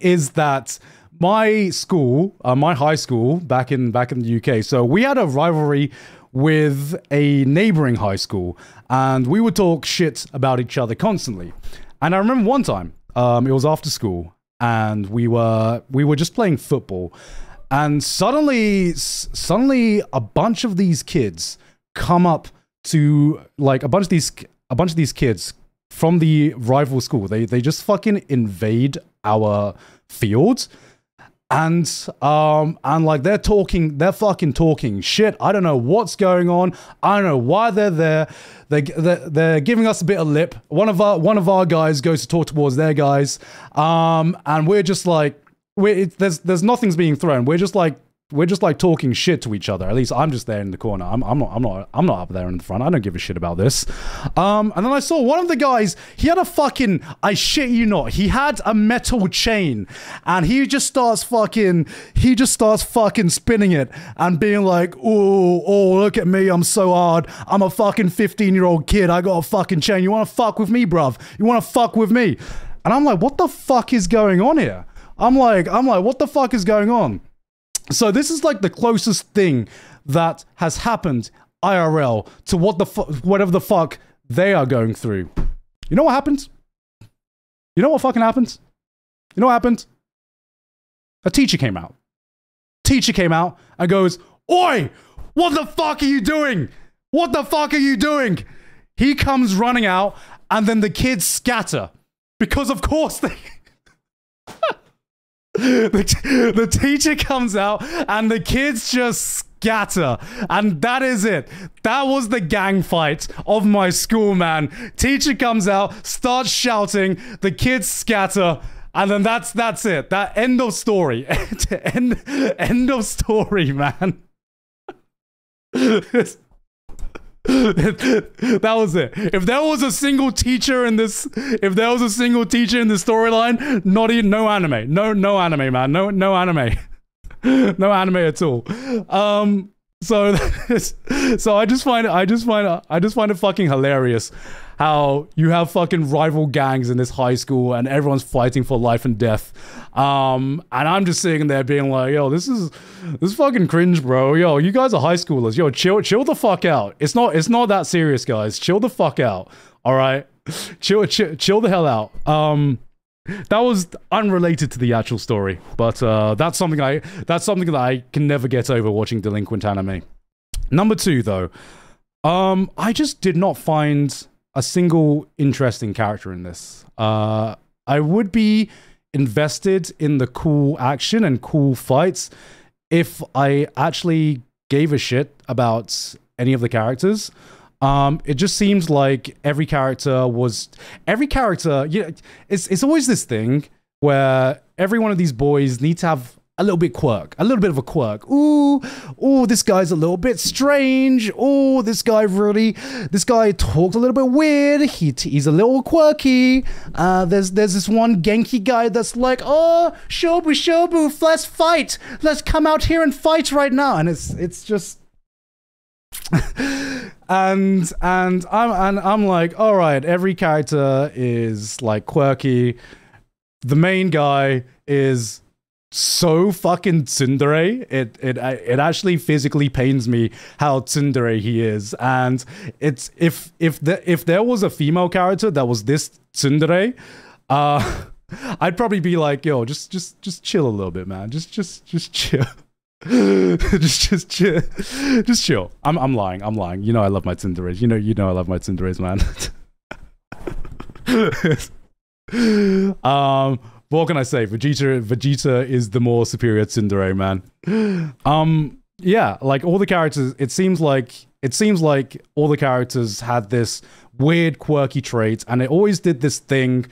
is that my school, uh, my high school back in back in the UK. So we had a rivalry with a neighboring high school, and we would talk shit about each other constantly. And I remember one time, um, it was after school, and we were we were just playing football, and suddenly, suddenly, a bunch of these kids come up to like a bunch of these a bunch of these kids from the rival school. They they just fucking invade our field and um and like they're talking they're fucking talking shit. I don't know what's going on. I don't know why they're there. They they're, they're giving us a bit of lip. One of our one of our guys goes to talk towards their guys. Um and we're just like we there's there's nothing's being thrown. We're just like we're just like talking shit to each other. At least I'm just there in the corner. I'm, I'm not I'm not I'm not up there in the front. I don't give a shit about this. Um, and then I saw one of the guys. He had a fucking I shit you not. He had a metal chain, and he just starts fucking. He just starts fucking spinning it and being like, "Oh, oh, look at me. I'm so hard. I'm a fucking 15 year old kid. I got a fucking chain. You want to fuck with me, bruv? You want to fuck with me?" And I'm like, "What the fuck is going on here?" I'm like, I'm like, "What the fuck is going on?" So this is like the closest thing that has happened IRL to what the whatever the fuck they are going through. You know what happened? You know what fucking happened? You know what happened? A teacher came out. Teacher came out and goes, "Oi, what the fuck are you doing? What the fuck are you doing?" He comes running out and then the kids scatter because of course they the, the teacher comes out and the kids just scatter. And that is it. That was the gang fight of my school man. Teacher comes out starts shouting the kids scatter and then that's that's it. That end of story. End, end of story man that was it. If there was a single teacher in this, if there was a single teacher in the storyline, not even no anime, no no anime, man, no no anime, no anime at all. Um, so so I just find it, I just find it, I just find it fucking hilarious how you have fucking rival gangs in this high school and everyone's fighting for life and death. Um, and I'm just sitting there being like, yo, this is this is fucking cringe, bro. Yo, you guys are high schoolers. Yo, chill, chill the fuck out. It's not it's not that serious, guys. Chill the fuck out. All right, chill, chill, chill the hell out. Um, that was unrelated to the actual story, but uh, that's something I that's something that I can never get over watching delinquent anime. Number two, though, um, I just did not find a single interesting character in this. Uh, I would be invested in the cool action and cool fights if I actually gave a shit about any of the characters. Um, it just seems like every character was every character. You know, it's it's always this thing where every one of these boys need to have a little bit quirk, a little bit of a quirk. Ooh, oh, this guy's a little bit strange. Oh, this guy really, this guy talks a little bit weird. He he's a little quirky. Uh, there's there's this one Genki guy that's like, oh, Shobu Shobu, let's fight. Let's come out here and fight right now. And it's it's just. And and I'm and I'm like, all right, every character is like quirky. The main guy is so fucking tsundere. It it it actually physically pains me how tsundere he is. And it's if if the if there was a female character that was this tsundere, uh I'd probably be like, yo, just just just chill a little bit, man. Just just just chill. just just chill. Just chill. I'm I'm lying. I'm lying. You know I love my tsunderes. You know you know I love my tsunderes, man. um what can I say? Vegeta Vegeta is the more superior tsundere, man. Um yeah, like all the characters it seems like it seems like all the characters had this weird quirky trait and it always did this thing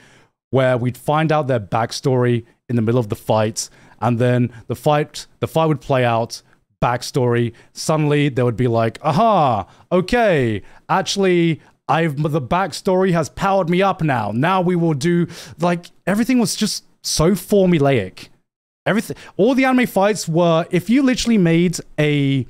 where we'd find out their backstory in the middle of the fight and then the fight the fight would play out backstory suddenly there would be like aha okay actually I've the backstory has powered me up now. Now we will do like everything was just so formulaic. Everything, all the anime fights were. If you literally made a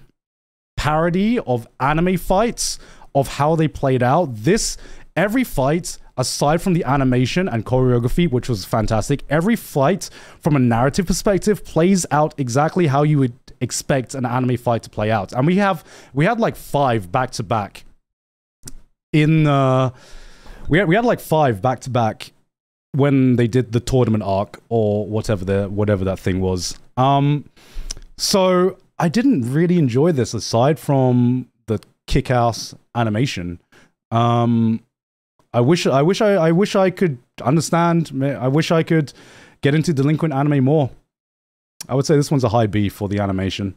parody of anime fights of how they played out, this every fight aside from the animation and choreography, which was fantastic, every fight from a narrative perspective plays out exactly how you would expect an anime fight to play out. And we have we had like five back to back in uh, we had, we had like five back to back when they did the tournament arc or whatever the whatever that thing was. Um, so I didn't really enjoy this aside from the kick-ass animation. Um, I wish I wish I, I wish I could understand. I wish I could get into delinquent anime more. I would say this one's a high B for the animation.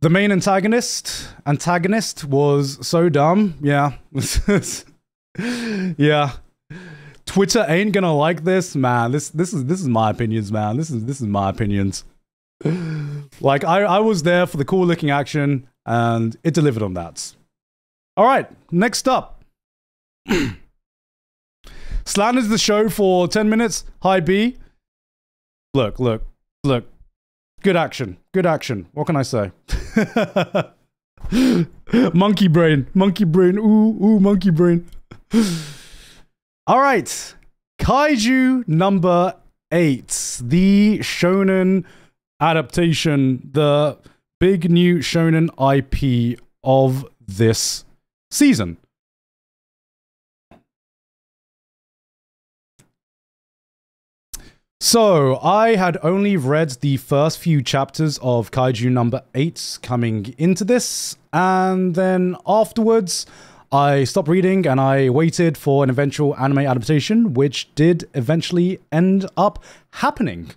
The main antagonist antagonist was so dumb. Yeah. yeah. Twitter ain't gonna like this, man. This this is this is my opinions, man. This is this is my opinions. like I, I was there for the cool looking action and it delivered on that. All right, next up. Slanders the show for 10 minutes. Hi B. Look, look, look. Good action. Good action. What can I say? monkey brain. Monkey brain. Ooh, ooh, monkey brain. All right. Kaiju number eight. The shonen adaptation. The big new shonen IP of this season. So, I had only read the first few chapters of Kaiju number 8 coming into this, and then afterwards, I stopped reading and I waited for an eventual anime adaptation, which did eventually end up happening.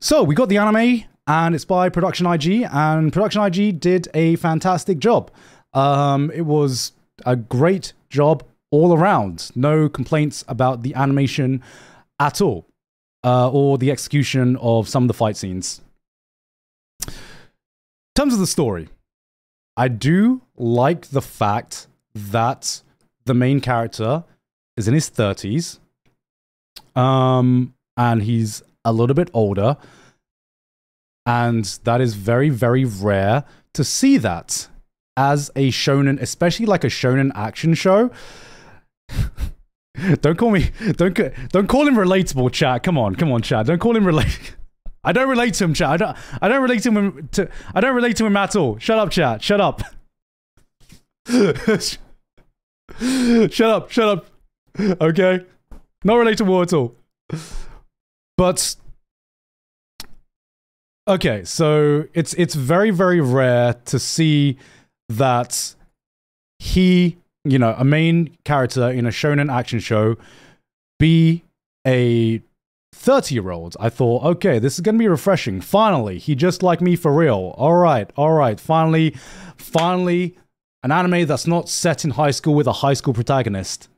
So, we got the anime, and it's by Production IG, and Production IG did a fantastic job. Um, it was a great job all around. No complaints about the animation at all, uh, or the execution of some of the fight scenes. In terms of the story, I do like the fact that the main character is in his 30s, um, and he's a little bit older. And that is very, very rare to see that as a shonen, especially like a shonen action show. don't call me, don't don't call him relatable, chat. Come on, come on, chat. Don't call him relate. I don't relate to him, chat. I don't. I don't relate to him. To, I don't relate to him at all. Shut up, chat. Shut up. shut up. Shut up. Okay. Not relatable at all. But okay, so it's it's very very rare to see that he, you know, a main character in a shonen action show be a 30 year old. I thought, okay, this is going to be refreshing. Finally, he just like me for real. All right, all right. Finally, finally, an anime that's not set in high school with a high school protagonist.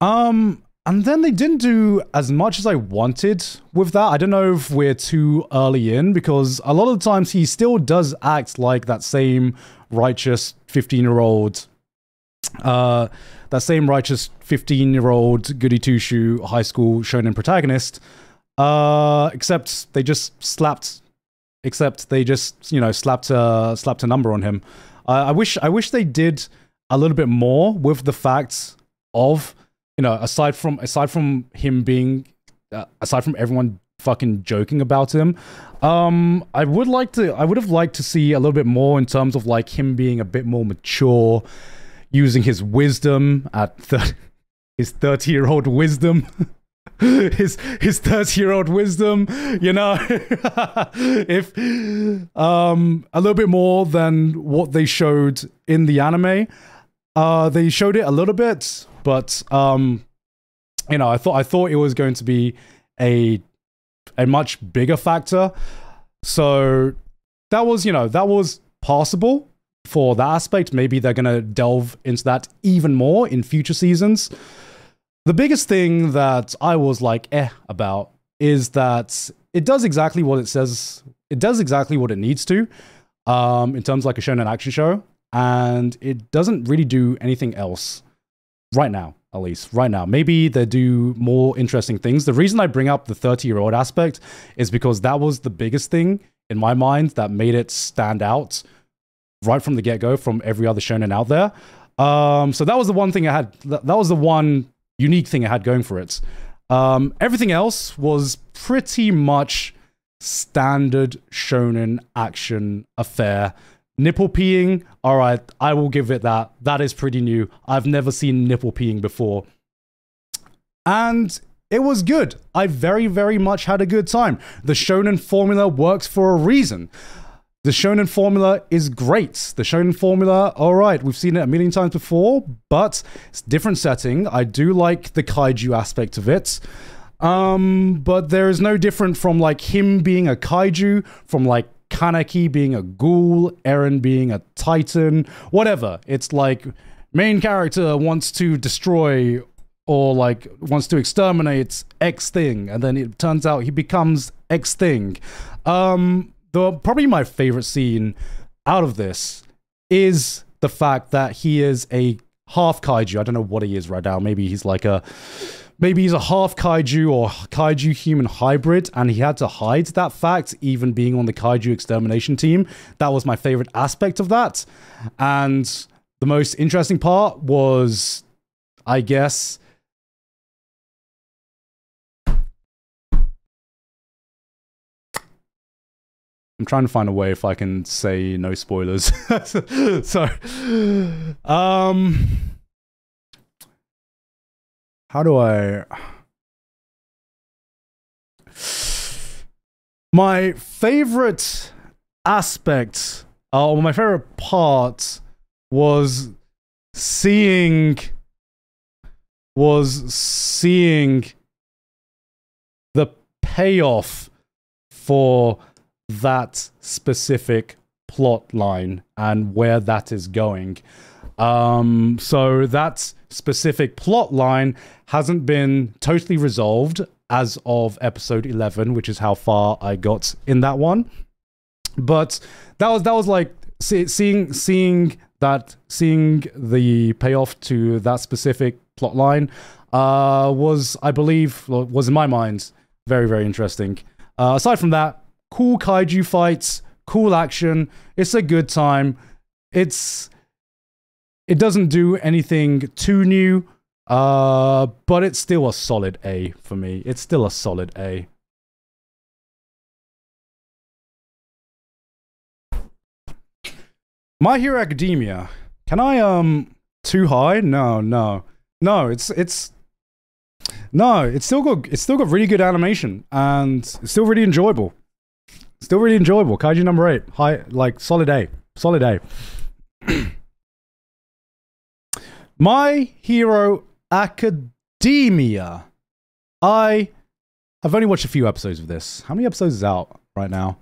Um, and then they didn't do as much as I wanted with that. I don't know if we're too early in because a lot of the times he still does act like that same righteous 15 year old, uh, that same righteous 15 year old goody two shoe high school shonen protagonist. Uh, except they just slapped, except they just, you know, slapped a, slapped a number on him. Uh, I wish, I wish they did a little bit more with the facts of you know, aside from aside from him being, uh, aside from everyone fucking joking about him, um, I would like to, I would have liked to see a little bit more in terms of like him being a bit more mature, using his wisdom at his thirty year old wisdom. his his 30 year old wisdom you know if um a little bit more than what they showed in the anime uh they showed it a little bit but um, you know, I thought I thought it was going to be a a much bigger factor. So that was, you know, that was possible for that aspect. Maybe they're going to delve into that even more in future seasons. The biggest thing that I was like eh about is that it does exactly what it says. It does exactly what it needs to um, in terms of like a shonen action show, and it doesn't really do anything else right now at least. Right now. Maybe they do more interesting things. The reason i bring up the 30 year old aspect is because that was the biggest thing in my mind that made it stand out right from the get-go from every other shonen out there. Um, so that was the one thing i had that was the one unique thing i had going for it. Um, everything else was pretty much standard shonen action affair Nipple peeing, all right, I will give it that. That is pretty new. I've never seen nipple peeing before. And it was good. I very, very much had a good time. The shonen formula works for a reason. the shonen formula is great. The shonen formula, all right, we've seen it a million times before, but it's different setting. I do like the kaiju aspect of it. Um, but there is no different from like him being a kaiju, from like Kaneki being a ghoul, Eren being a titan, whatever. It's like main character wants to destroy or like wants to exterminate X thing, and then it turns out he becomes X thing. Um, the probably my favorite scene out of this is the fact that he is a half kaiju. I don't know what he is right now. Maybe he's like a maybe he's a half kaiju or kaiju human hybrid and he had to hide that fact even being on the kaiju extermination team. That was my favorite aspect of that. And the most interesting part was I guess I'm trying to find a way if I can say no spoilers. so, um, how do I? My favorite aspect, uh, or my favorite part, was seeing was seeing the payoff for that specific plot line and where that is going. Um, so that specific plot line hasn't been totally resolved as of episode 11, which is how far I got in that one. But that was that was like see, seeing seeing that seeing the payoff to that specific plot line uh, was I believe was in my mind very very interesting. Uh, aside from that, cool kaiju fights, cool action. It's a good time. It's it doesn't do anything too new, uh, but it's still a solid A for me. It's still a solid A. My Hero Academia. Can I um too high? No, no. No, it's it's no, it's still got it's still got really good animation and it's still really enjoyable. Still really enjoyable. Kaiju number eight. High, like solid A. Solid A. My Hero Academia. I have only watched a few episodes of this. How many episodes is out right now?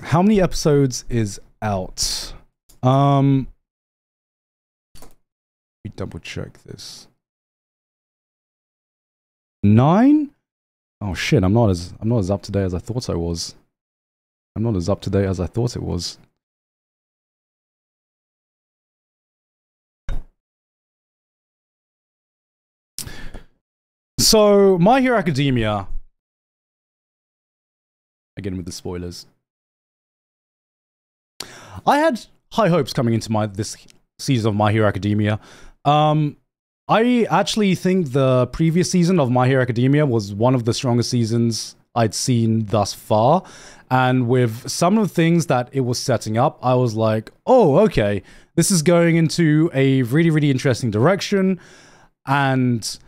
How many episodes is out? Um, let me double check this. Nine? Oh shit, I'm not as I'm not as up to date as I thought I was. I'm not as up to date as I thought it was. So, My Hero Academia. Again with the spoilers. I had high hopes coming into my this season of My Hero Academia. Um, I actually think the previous season of My Hero Academia was one of the strongest seasons I'd seen thus far. And with some of the things that it was setting up, I was like, oh, okay, this is going into a really, really interesting direction and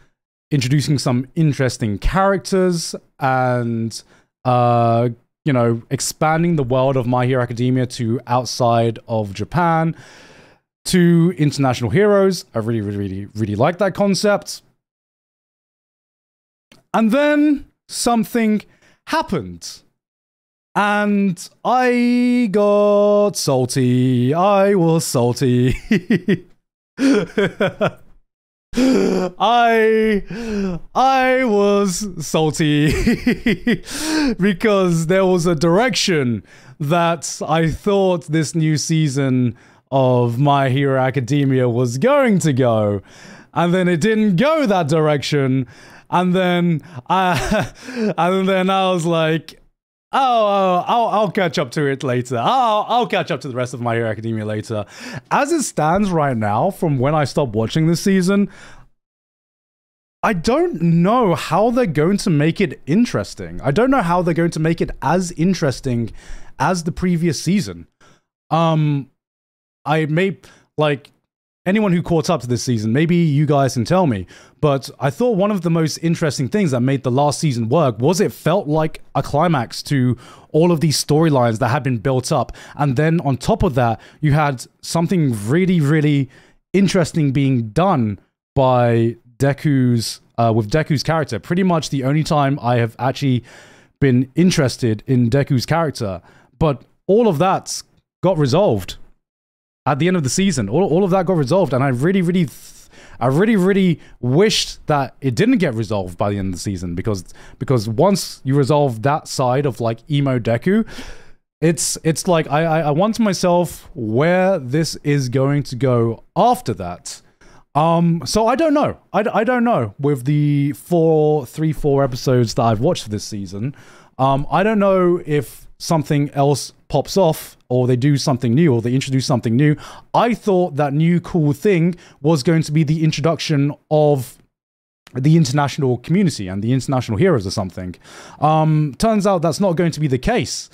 introducing some interesting characters and, uh, you know, expanding the world of My Hero Academia to outside of Japan to international heroes. I really, really, really, really like that concept. And then something happened. And I got salty. I was salty. I I was salty because there was a direction that I thought this new season of My Hero Academia was going to go. And then it didn't go that direction. And then I, uh, and then I was like, oh, oh, I'll, I'll catch up to it later. I'll, I'll catch up to the rest of My Hero Academia later. As it stands right now, from when I stopped watching this season, I don't know how they're going to make it interesting. I don't know how they're going to make it as interesting as the previous season. Um, I may like anyone who caught up to this season, maybe you guys can tell me. But I thought one of the most interesting things that made the last season work was it felt like a climax to all of these storylines that had been built up. And then on top of that, you had something really, really interesting being done by Deku's uh, with Deku's character. Pretty much the only time I have actually been interested in Deku's character. But all of that's got resolved at the end of the season. All, all of that got resolved, and I really, really, I really, really wished that it didn't get resolved by the end of the season because because once you resolve that side of like emo Deku, it's it's like I I, I want to myself where this is going to go after that. Um, so I don't know. I, I don't know with the four, three, four episodes that I've watched this season. Um, I don't know if something else pops off or they do something new or they introduce something new. I thought that new cool thing was going to be the introduction of the international community and the international heroes or something. Um, turns out that's not going to be the case.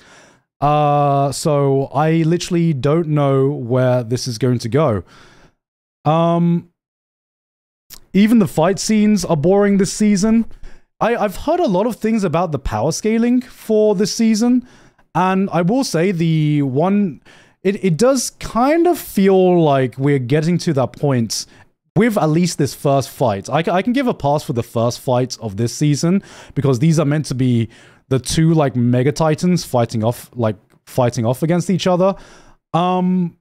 Uh, so I literally don't know where this is going to go. Um, even the fight scenes are boring this season. I, I've heard a lot of things about the power scaling for this season. And I will say the one, it, it does kind of feel like we're getting to that point with at least this first fight. I, I can give a pass for the first fight of this season because these are meant to be the two like mega titans fighting off like fighting off against each other. Um,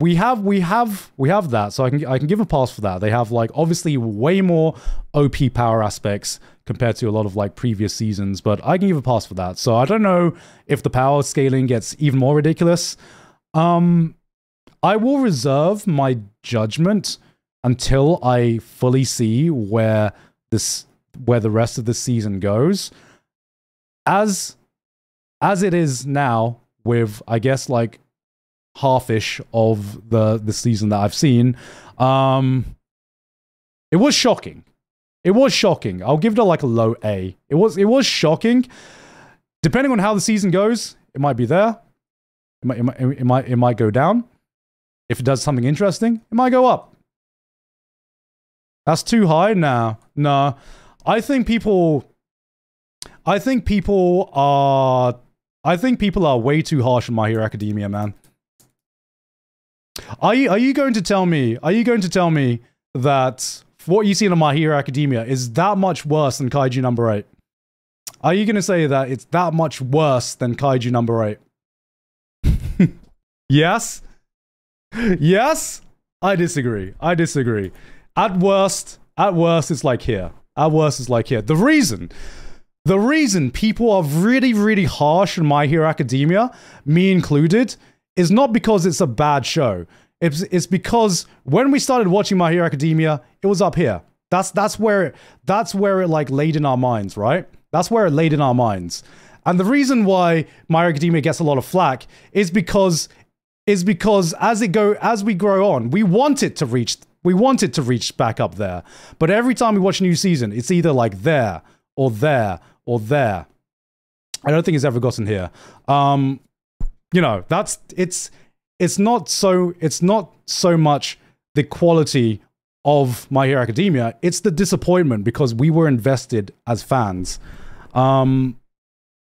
we have we have we have that so i can i can give a pass for that they have like obviously way more op power aspects compared to a lot of like previous seasons but i can give a pass for that so i don't know if the power scaling gets even more ridiculous um i will reserve my judgment until i fully see where this where the rest of the season goes as as it is now with i guess like half-ish of the the season that I've seen. Um, it was shocking. It was shocking. I'll give it a, like a low A. It was it was shocking. Depending on how the season goes, it might be there. It might it might it might, it might go down. If it does something interesting, it might go up. That's too high now. Nah. I think people I think people are I think people are way too harsh on My Hero Academia, man. Are you are you going to tell me? Are you going to tell me that what you see in My Hero Academia is that much worse than Kaiju Number Eight? Are you going to say that it's that much worse than Kaiju Number Eight? yes. Yes. I disagree. I disagree. At worst, at worst, it's like here. At worst, it's like here. The reason, the reason people are really, really harsh on My Hero Academia, me included, is not because it's a bad show. It's, it's because when we started watching My Hero Academia, it was up here. That's that's where that's where it like laid in our minds, right? That's where it laid in our minds. And the reason why My Hero Academia gets a lot of flack is because is because as it go as we grow on, we want it to reach we want it to reach back up there. But every time we watch a new season, it's either like there or there or there. I don't think it's ever gotten here. Um, you know, that's it's it's not so it's not so much the quality of My Hero Academia, it's the disappointment because we were invested as fans. Um,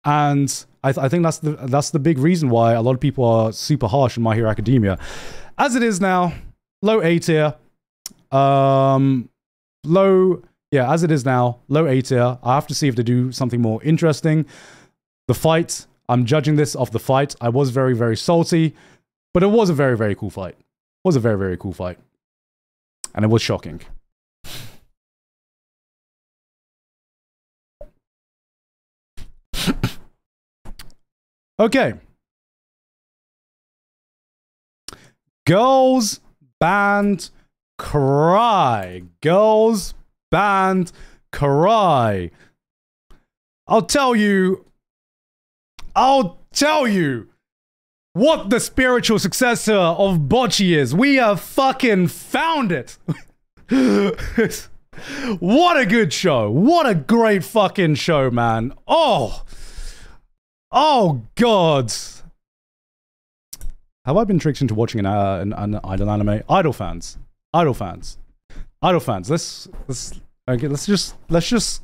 and I, th- I, think that's the that's the big reason why a lot of people are super harsh in My Hero Academia. As it is now, low A tier. Um, low, yeah, as it is now, low A tier. I have to see if they do something more interesting. The fight, I'm judging this off the fight. I was very, very salty, but it was a very, very cool fight. It was a very, very cool fight. And it was shocking. okay. Girls band cry. Girls band cry. I'll tell you I'll tell you what the spiritual successor of Bocchi is. We have fucking found it. what a good show. What a great fucking show, man. Oh. Oh, God. Have I been tricked into watching an, uh, an, an idol anime? Idol fans. Idol fans, Idol fans. Let's let's okay. Let's just let's just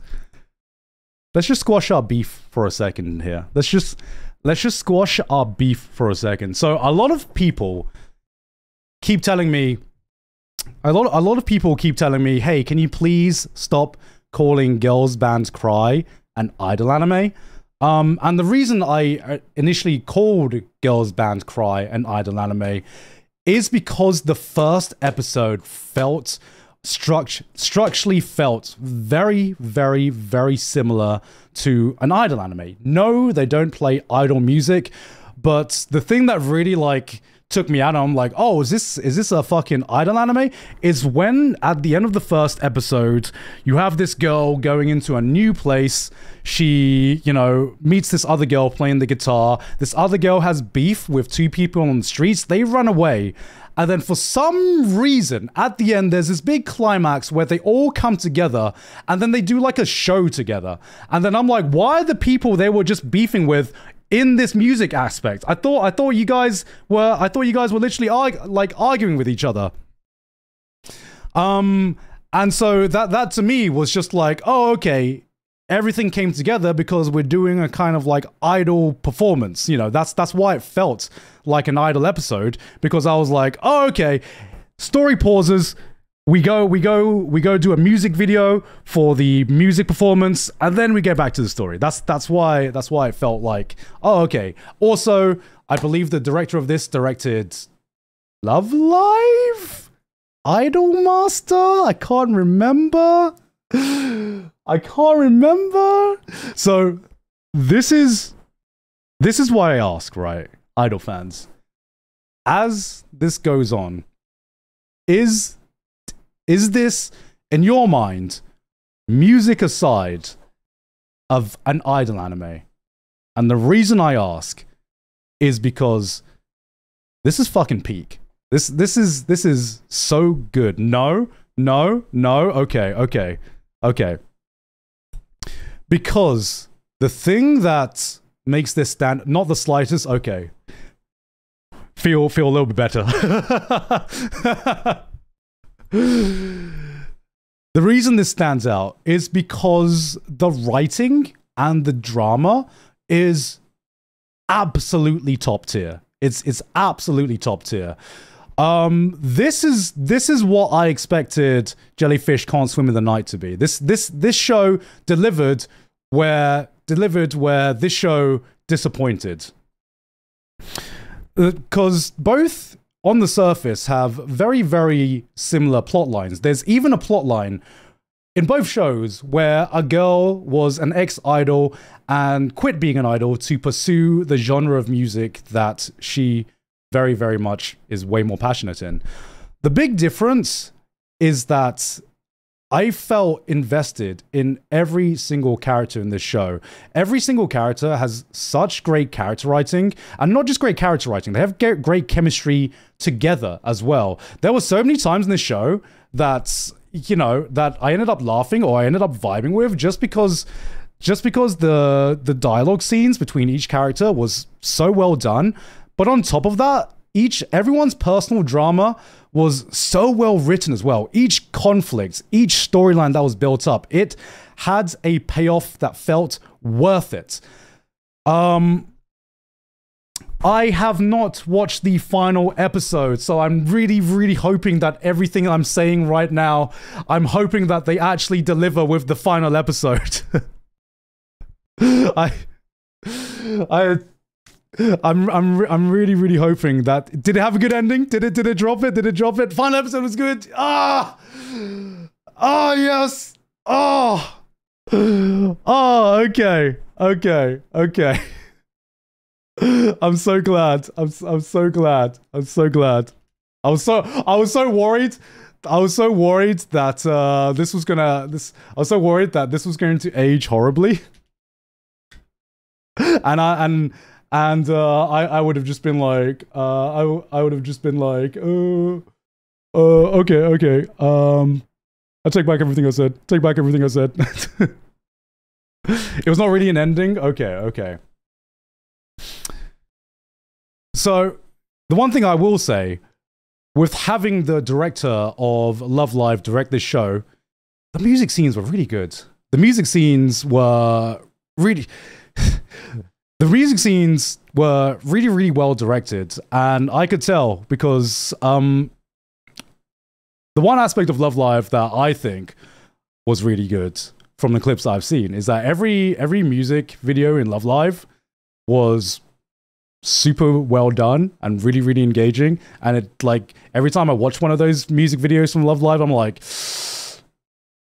let's just squash our beef for a second here. Let's just let's just squash our beef for a second. So a lot of people keep telling me a lot a lot of people keep telling me, "Hey, can you please stop calling girls bands cry an idol anime?" Um, and the reason I uh, initially called Girls Band Cry an idol anime is because the first episode felt struct- structurally felt very, very, very similar to an idol anime. No, they don't play idol music, but the thing that really like took me out. I'm like, oh, is this is this a fucking idol anime? Is when at the end of the first episode, you have this girl going into a new place. She, you know, meets this other girl playing the guitar. This other girl has beef with two people on the streets. They run away. And then for some reason, at the end, there's this big climax where they all come together and then they do like a show together. And then I'm like, why are the people they were just beefing with in this music aspect. I thought I thought you guys were I thought you guys were literally arg- like arguing with each other. Um and so that that to me was just like, oh okay, everything came together because we're doing a kind of like idol performance. You know, that's that's why it felt like an idol episode because I was like, oh okay, story pauses, we go we go we go do a music video for the music performance and then we get back to the story that's that's why that's why it felt like oh okay also i believe the director of this directed love live Idol Master. i can't remember i can't remember so this is this is why i ask right idol fans as this goes on is is this, in your mind, music aside, of an idol anime? And the reason I ask is because this is fucking peak. This this is this is so good. No, no, no. Okay, okay, okay. Because the thing that makes this stand not the slightest. Okay, feel feel a little bit better. the reason this stands out is because the writing and the drama is absolutely top tier. It's it's absolutely top tier. Um, this is this is what I expected Jellyfish Can't Swim in the Night to be. This this this show delivered where delivered where this show disappointed. Because uh, both on the surface have very, very similar plot lines. There's even a plot line in both shows where a girl was an ex idol and quit being an idol to pursue the genre of music that she very, very much is way more passionate in. The big difference is that I felt invested in every single character in this show. Every single character has such great character writing, and not just great character writing, they have great chemistry together as well. There were so many times in this show that, you know, that I ended up laughing or I ended up vibing with just because just because the the dialogue scenes between each character was so well done. But on top of that, each everyone's personal drama was so well written as well. Each conflict, each storyline that was built up, it had a payoff that felt worth it. Um I have not watched the final episode, so I'm really, really hoping that everything I'm saying right now, I'm hoping that they actually deliver with the final episode. I, I, I'm, I'm, I'm really, really hoping that. Did it have a good ending? Did it, did it drop it? Did it drop it? Final episode was good. Ah, oh yes. Oh, oh, okay, okay, okay. I'm so glad. I'm I'm so glad. I'm so glad. I was so I was so worried. I was so worried that uh, this was gonna this. I was so worried that this was going to age horribly. and I and and uh, I I would have just been like uh, I I would have just been like uh, uh okay okay um I take back everything I said. Take back everything I said. it was not really an ending. Okay okay. So, the one thing I will say with having the director of Love Live direct this show, the music scenes were really good. The music scenes were really. The music scenes were really, really well directed, and I could tell because um, the one aspect of Love Live that I think was really good from the clips I've seen is that every every music video in Love Live was super well done and really really engaging. And it like every time i watch one of those music videos from love live i'm like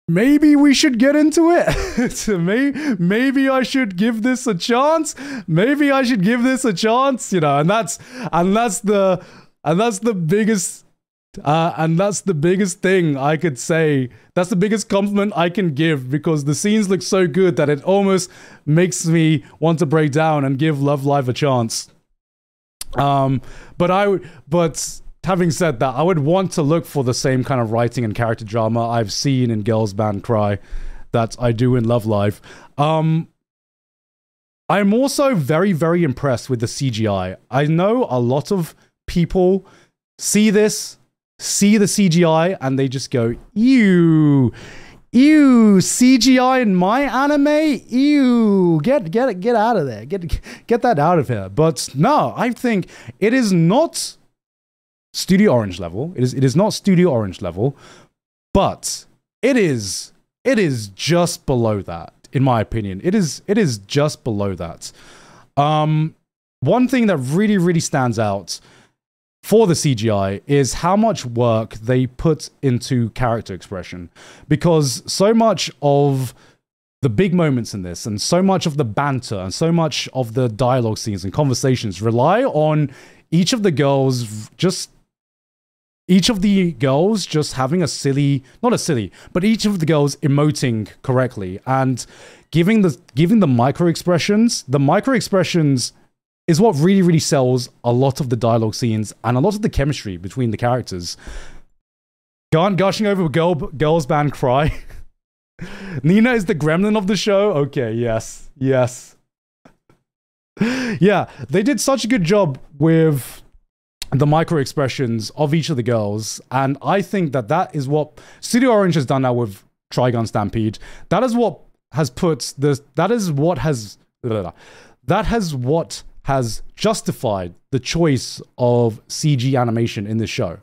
maybe we should get into it maybe, i should give this a chance maybe i should give this a chance you know and that's and that's the and that's the biggest uh, and that's the biggest thing I could say. That's the biggest compliment I can give because the scenes look so good that it almost makes me want to break down and give Love Live a chance. Um, but I, but having said that, I would want to look for the same kind of writing and character drama I've seen in Girls Band Cry that I do in Love Live. Um, I'm also very, very impressed with the CGI. I know a lot of people see this, see the CGI, and they just go, ew Ew, CGI in my anime? Ew, get get get out of there. Get get that out of here. But no, I think it is not Studio Orange level. It is it is not Studio Orange level, but it is it is just below that in my opinion. It is it is just below that. Um one thing that really really stands out for the CGI is how much work they put into character expression. Because so much of the big moments in this, and so much of the banter, and so much of the dialogue scenes and conversations rely on each of the girls just. Each of the girls just having a silly, not a silly, but each of the girls emoting correctly and giving the giving the micro expressions. The micro expressions is what really, really sells a lot of the dialogue scenes and a lot of the chemistry between the characters. Gone gushing over girl, girls band cry. Nina is the gremlin of the show. Okay, yes, yes. yeah, they did such a good job with the micro expressions of each of the girls, and I think that that is what Studio Orange has done now with Trigun Stampede. That is what has put the. That is what has. That has what has justified the choice of CG animation in this show.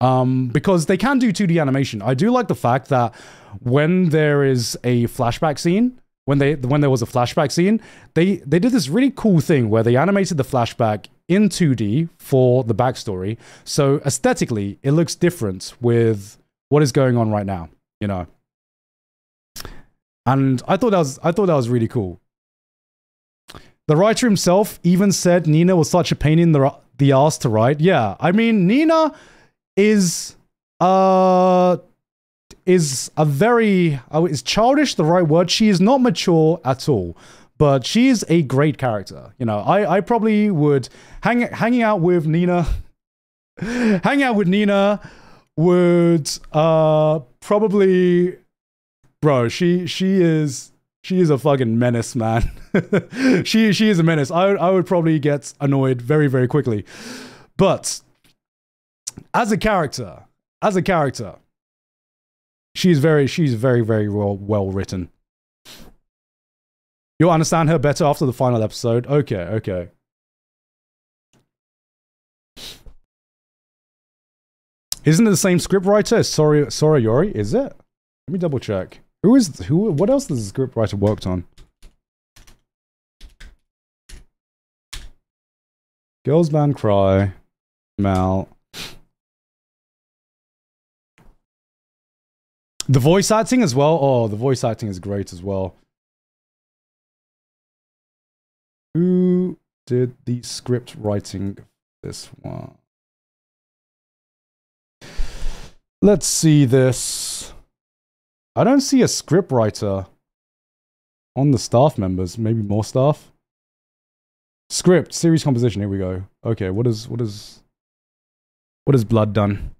Um, because they can do 2D animation. I do like the fact that when there is a flashback scene, when they when there was a flashback scene, they they did this really cool thing where they animated the flashback in 2D for the backstory. So aesthetically, it looks different with what is going on right now, you know. And I thought that was I thought that was really cool. The writer himself even said Nina was such a pain in the the ass to write. Yeah, I mean Nina is uh is a very uh, is childish the right word? She is not mature at all, but she is a great character. You know, I I probably would hang hanging out with Nina, hang out with Nina would uh probably bro she she is she is a fucking menace, man. she she is a menace. I I would probably get annoyed very very quickly, but as a character, as a character, she's very she's very very well well written. You'll understand her better after the final episode. Okay, okay. Isn't it the same scriptwriter Sora, Sora Yori? Is it? Let me double check. Who is who? What else has the scriptwriter worked on? Girls Band Cry, Mal. The voice acting as well. Oh, the voice acting is great as well. Who did the script writing this one? Let's see this. I don't see a script writer on the staff members. Maybe more staff. Script, series composition. Here we go. Okay, what is what is what has Blood done?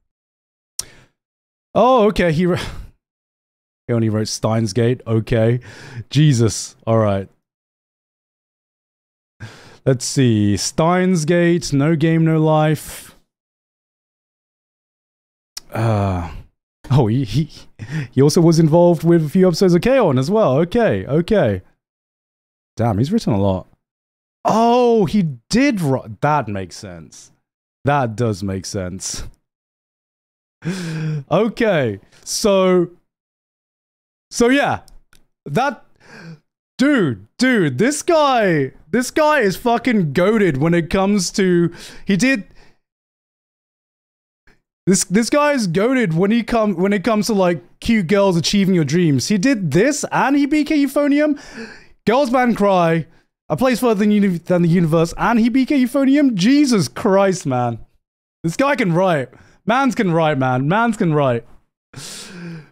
Oh, okay. He, he only wrote Steins Gate. Okay, Jesus. All right. Let's see. Steins Gate. No game, no life. Uh, oh, he, he he also was involved with a few episodes of K-On! as well. Okay, okay. Damn, he's written a lot. Oh, he did. That makes sense. That does make sense. okay, so so yeah, that dude, dude, this guy, this guy is fucking goaded when it comes to he did this this guy is goaded when he come when it comes to like cute girls achieving your dreams. He did this and he beat Euphonium. Girls Band Cry, a place further than, uni- than the universe, and he beat Euphonium. Jesus Christ, man. This guy can write. Mans can write, man. Mans can write.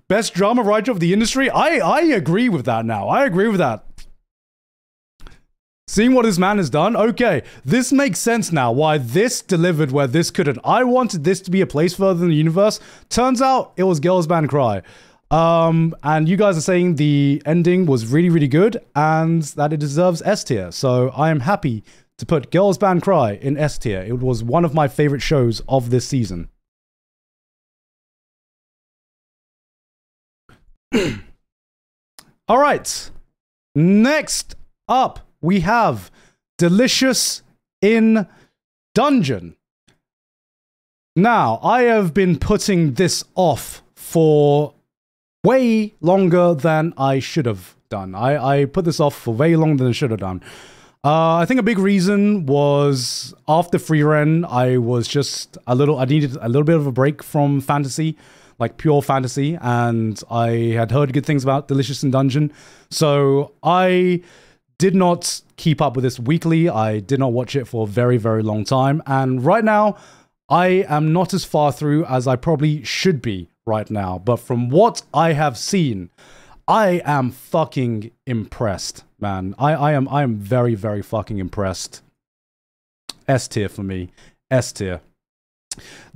Best drama writer of the industry? I, I agree with that now. I agree with that. Seeing what this man has done, okay, this makes sense now. Why this delivered where this couldn't. I wanted this to be a place further than the universe. Turns out it was Girls Band Cry. Um, and you guys are saying the ending was really, really good and that it deserves S tier. So I am happy to put Girls Band Cry in S tier. It was one of my favorite shows of this season. All right. Next up, we have Delicious in Dungeon. Now, I have been putting this off for way longer than I should have done. I, I put this off for way longer than I should have done. Uh, I think a big reason was after Frieren, I was just a little, I needed a little bit of a break from fantasy, like pure fantasy, and I had heard good things about Delicious in Dungeon. So I did not keep up with this weekly. I did not watch it for a very, very long time. And right now, I am not as far through as I probably should be right now. But from what I have seen, I am fucking impressed, man. I, I am I am very, very fucking impressed. S tier for me. S tier.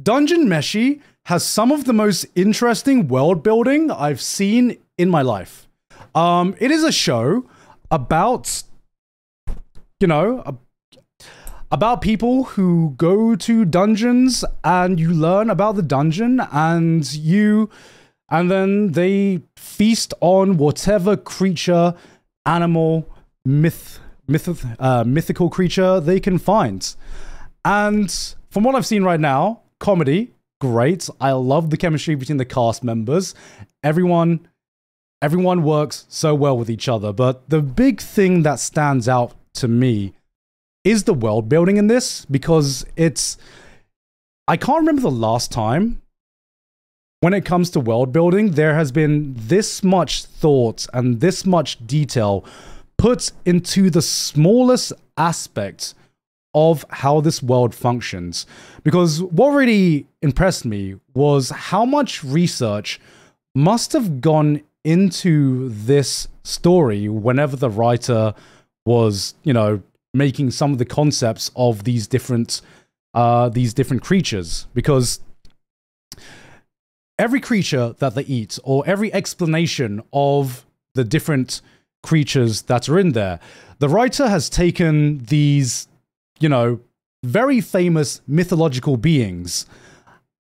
Dungeon Meshi has some of the most interesting world building I've seen in my life. Um, it is a show about, you know, about people who go to dungeons and you learn about the dungeon and you and then they feast on whatever creature animal myth, myth uh, mythical creature they can find. And from what i've seen right now comedy great. I love the chemistry between the cast members. Everyone everyone works so well with each other but the big thing that stands out to me is the world building in this because it's I can't remember the last time when it comes to world building there has been this much thought and this much detail put into the smallest aspect of how this world functions. Because what really impressed me was how much research must have gone into this story whenever the writer was you know making some of the concepts of these different uh, these different creatures. Because every creature that they eat or every explanation of the different creatures that are in there the writer has taken these you know very famous mythological beings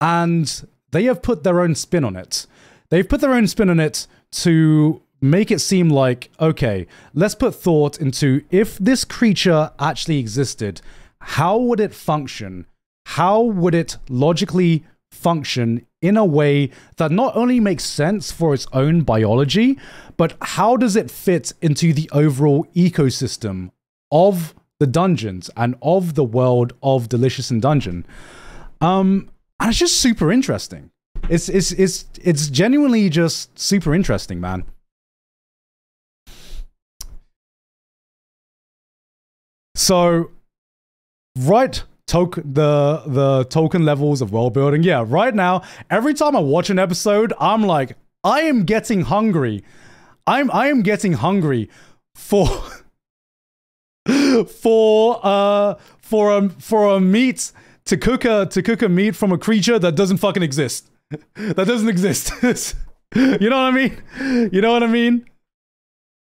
and they have put their own spin on it. They've put their own spin on it to make it seem like, okay, let's put thought into if this creature actually existed, how would it function? How would it logically function in a way that not only makes sense for its own biology, but how does it fit into the overall ecosystem of the dungeons and of the world of Delicious in Dungeon? Um, and it's just super interesting. It's it's it's it's genuinely just super interesting, man. So, right Tolkien the the Tolkien levels of world building. Yeah, right now, every time I watch an episode, I'm like, I am getting hungry. I'm I am getting hungry for for uh for a for a meat to cook a to cook a meat from a creature that doesn't fucking exist. that doesn't exist. you know what I mean? You know what I mean?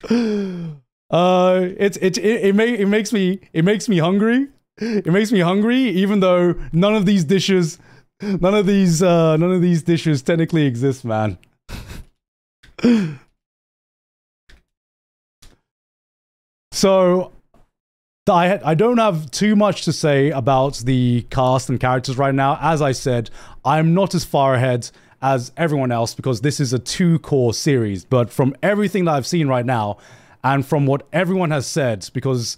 Uh, it it it, it, it makes me it makes me hungry. It makes me hungry, even though none of these dishes none of these uh none of these dishes technically exist, man. so I I don't have too much to say about the cast and characters right now. As I said, I'm not as far ahead as everyone else because this is a two cour series. But from everything that I've seen right now, and from what everyone has said, because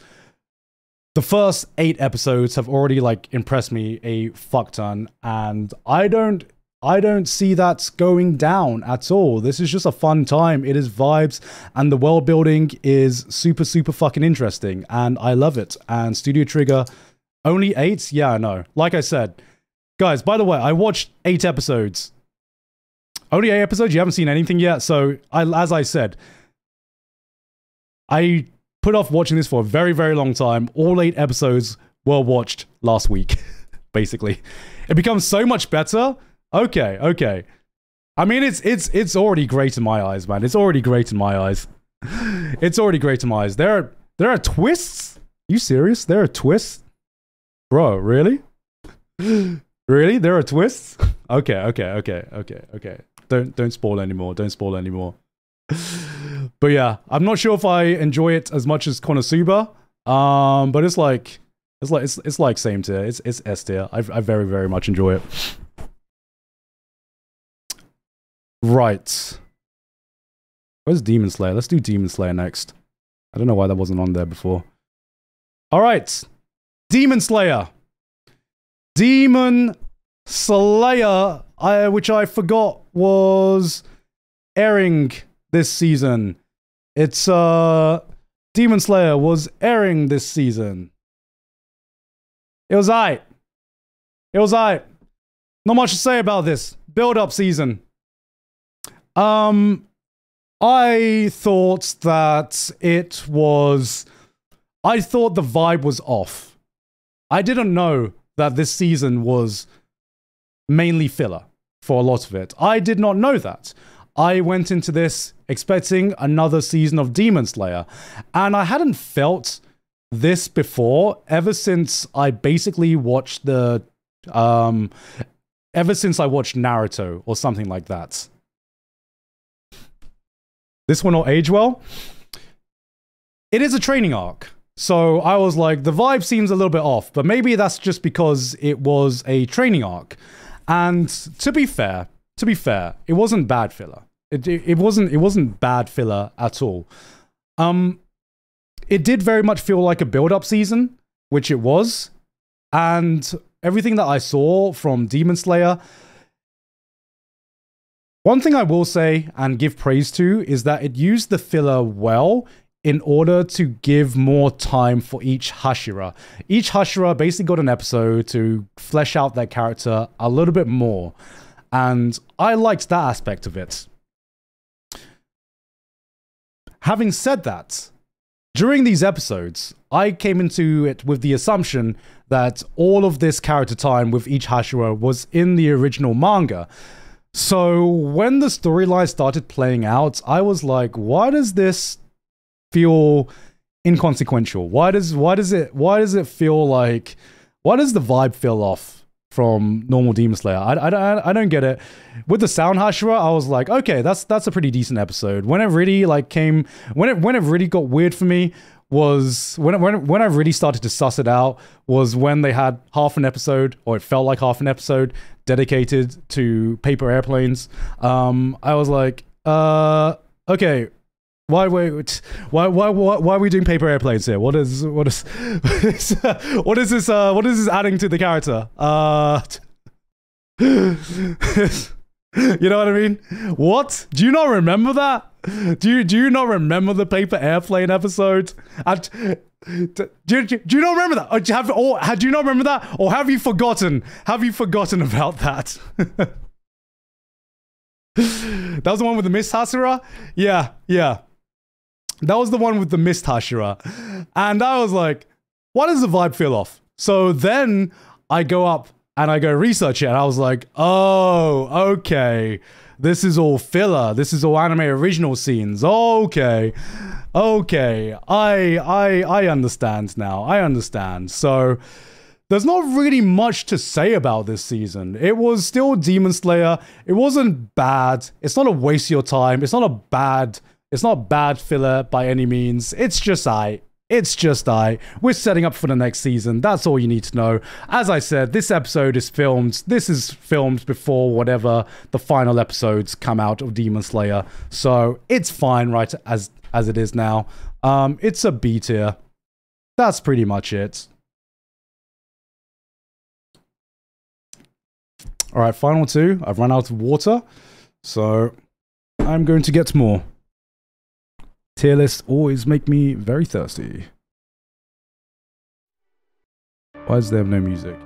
the first eight episodes have already like impressed me a fuck ton, and I don't I don't see that going down at all. This is just a fun time. It is vibes, and the world building is super, super fucking interesting, and I love it. And Studio Trigger, only eight? Yeah, I know. Like I said, guys, by the way, I watched eight episodes. Only eight episodes? You haven't seen anything yet? So, I, as I said, I put off watching this for a very, very long time. All eight episodes were watched last week, basically. It becomes so much better Okay, okay. I mean, it's it's it's already great in my eyes, man. It's already great in my eyes. it's already great in my eyes. There are there are twists. You serious? There are twists, bro. Really? really? There are twists? Okay, okay, okay, okay, okay. Don't don't spoil anymore. Don't spoil anymore. but yeah, I'm not sure if I enjoy it as much as Konosuba. Um, but it's like it's like it's it's like same tier. It's it's S tier. I I very very much enjoy it. Right. Where's Demon Slayer? Let's do Demon Slayer next. I don't know why that wasn't on there before. All right. Demon Slayer. Demon Slayer, I, which I forgot was airing this season. It's, uh, Demon Slayer was airing this season. It was I. It was I. Not much to say about this. Build up season. Um, I thought that it was. I thought the vibe was off. I didn't know that this season was mainly filler for a lot of it. I did not know that. I went into this expecting another season of Demon Slayer, and I hadn't felt this before ever since I basically watched the um ever since I watched Naruto or something like that. This one will age well. It is a training arc. So I was like, the vibe seems a little bit off, but maybe that's just because it was a training arc. And to be fair, to be fair, it wasn't bad filler. It, it, it wasn't it wasn't bad filler at all. Um, it did very much feel like a build-up season, which it was, and everything that I saw from Demon Slayer one thing I will say and give praise to is that it used the filler well in order to give more time for each Hashira. Each Hashira basically got an episode to flesh out their character a little bit more. And I liked that aspect of it. Having said that, during these episodes, I came into it with the assumption that all of this character time with each Hashira was in the original manga. So when the storyline started playing out, I was like, why does this feel inconsequential? Why does why does it why does it feel like why does the vibe feel off from normal Demon Slayer? I, I, I don't get it. With the Sound Hashira, I was like, okay, that's that's a pretty decent episode. When it really like came when it when it really got weird for me was when when when I really started to suss it out was when they had half an episode or it felt like half an episode dedicated to paper airplanes. Um, I was like, uh, okay, why wait why why why why are we doing paper airplanes here? What is what is what is this uh what is this adding to the character? Uh you know what i mean? What? Do you not remember that? Do you do you not remember the paper airplane episode? And do, do, do, you not remember that? Or have, or do you not remember that? Or have you forgotten? Have you forgotten about that? that was the one with the Mist Hashira? Yeah, yeah. That was the one with the Mist Hashira. And I was like, why does the vibe feel off? So then I go up and I go research it. And I was like, oh, okay. This is all filler. This is all anime original scenes. Okay. Okay. I I I understand now. I understand. So there's not really much to say about this season. It was still Demon Slayer. It wasn't bad. It's not a waste of your time. It's not a bad. It's not bad filler by any means. It's just I. It's just I. We're setting up for the next season. That's all you need to know. As I said, this episode is filmed. This is filmed before whatever the final episodes come out of Demon Slayer. So it's fine, right? As as it is now. Um, it's a B tier. That's pretty much it. All right, final two. I've run out of water, so I'm going to get more. Tier lists always make me very thirsty. Why is there no music?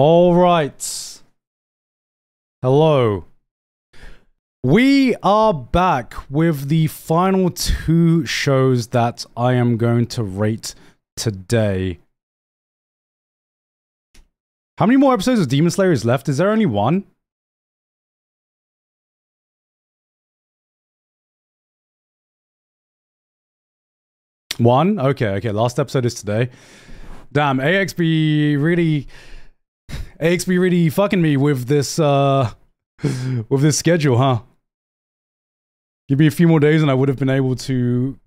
All right. Hello. We are back with the final two shows that I am going to rate today. How many more episodes of Demon Slayer is left? Is there only one? One? Okay, okay. Last episode is today. Damn, AXB really AXB really fucking me with this uh with this schedule, huh? Give me a few more days and I would have been able to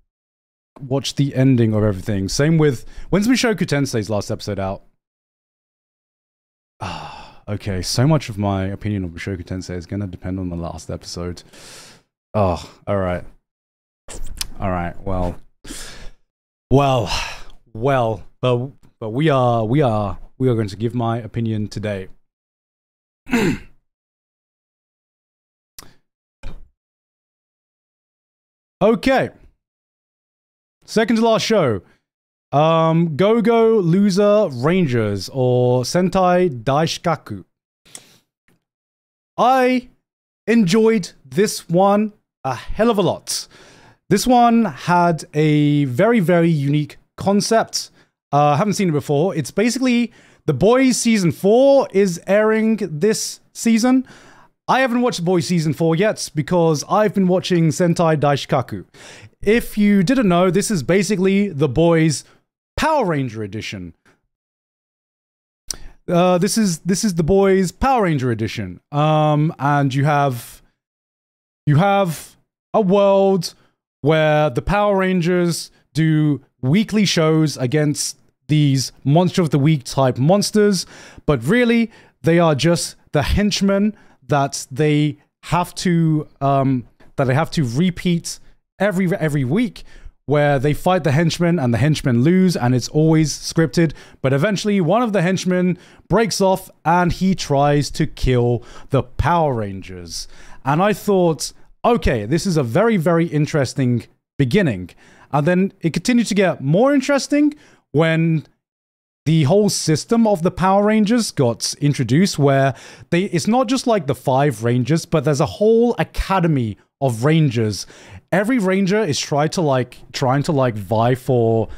watch the ending of everything. Same with when's Mushoku Tensei's last episode out? Ah, okay, so much of my opinion of Mushoku Tensei is gonna depend on the last episode. Oh, alright. Alright, well. Well, well, but but we are we are we are going to give my opinion today. okay. Second to last show. Um, Go Go Loser Rangers or Sentai Daishikkaku. I enjoyed this one a hell of a lot. This one had a very, very unique concept. I uh, haven't seen it before. It's basically The Boys season four is airing this season. I haven't watched The Boys season four yet because I've been watching Sentai Daishikkaku. If you didn't know, this is basically The Boys Power Ranger edition. Uh, this is this is The Boys Power Ranger edition. Um, and you have you have a world where the Power Rangers do weekly shows against these monster of the week type monsters, but really they are just the henchmen that they have to um, that they have to repeat every every week where they fight the henchmen and the henchmen lose and it's always scripted. But eventually one of the henchmen breaks off and he tries to kill the power rangers. And i thought okay this is a very very interesting beginning. And then it continued to get more interesting when the whole system of the Power Rangers got introduced where they it's not just like the five rangers, but there's a whole academy of rangers. Every ranger is trying to like trying to like vie for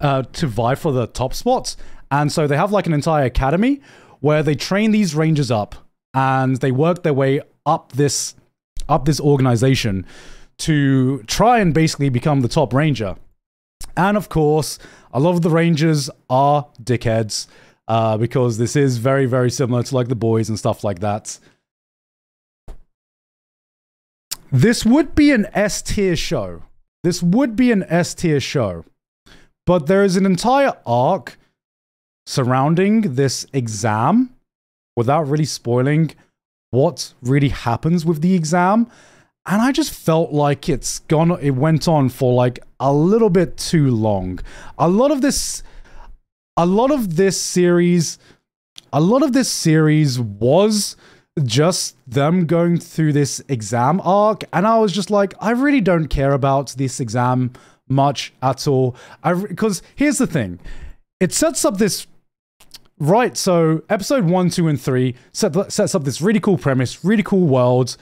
uh, to vie for the top spots. And so they have like an entire academy where they train these rangers up and they work their way up this up this organization to try and basically become the top ranger. And of course, a lot of the rangers are dickheads uh, because this is very, very similar to like the boys and stuff like that. This would be an S tier show. This would be an S tier show. But there is an entire arc surrounding this exam without really spoiling what really happens with the exam. And I just felt like it's gone, it went on for like a little bit too long. A lot of this, a lot of this series, a lot of this series was just them going through this exam arc. And I was just like, I really don't care about this exam much at all. I, because here's the thing it sets up this Right, so episode one, two, and three set, sets up this really cool premise, really cool world,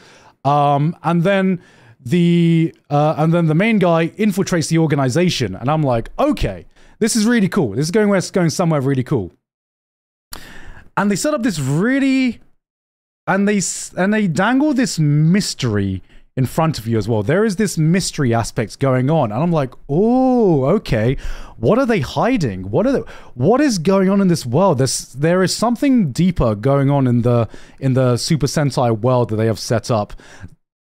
um, and then the uh, and then the main guy infiltrates the organization, and I'm like, okay, this is really cool. This is going where it's going somewhere really cool. And they set up this really, and they and they dangle this mystery in front of you as well. There is this mystery aspect going on, and I'm like, oh, okay. What are they hiding? What are they, what is going on in this world? There's there is something deeper going on in the in the Super Sentai world that they have set up.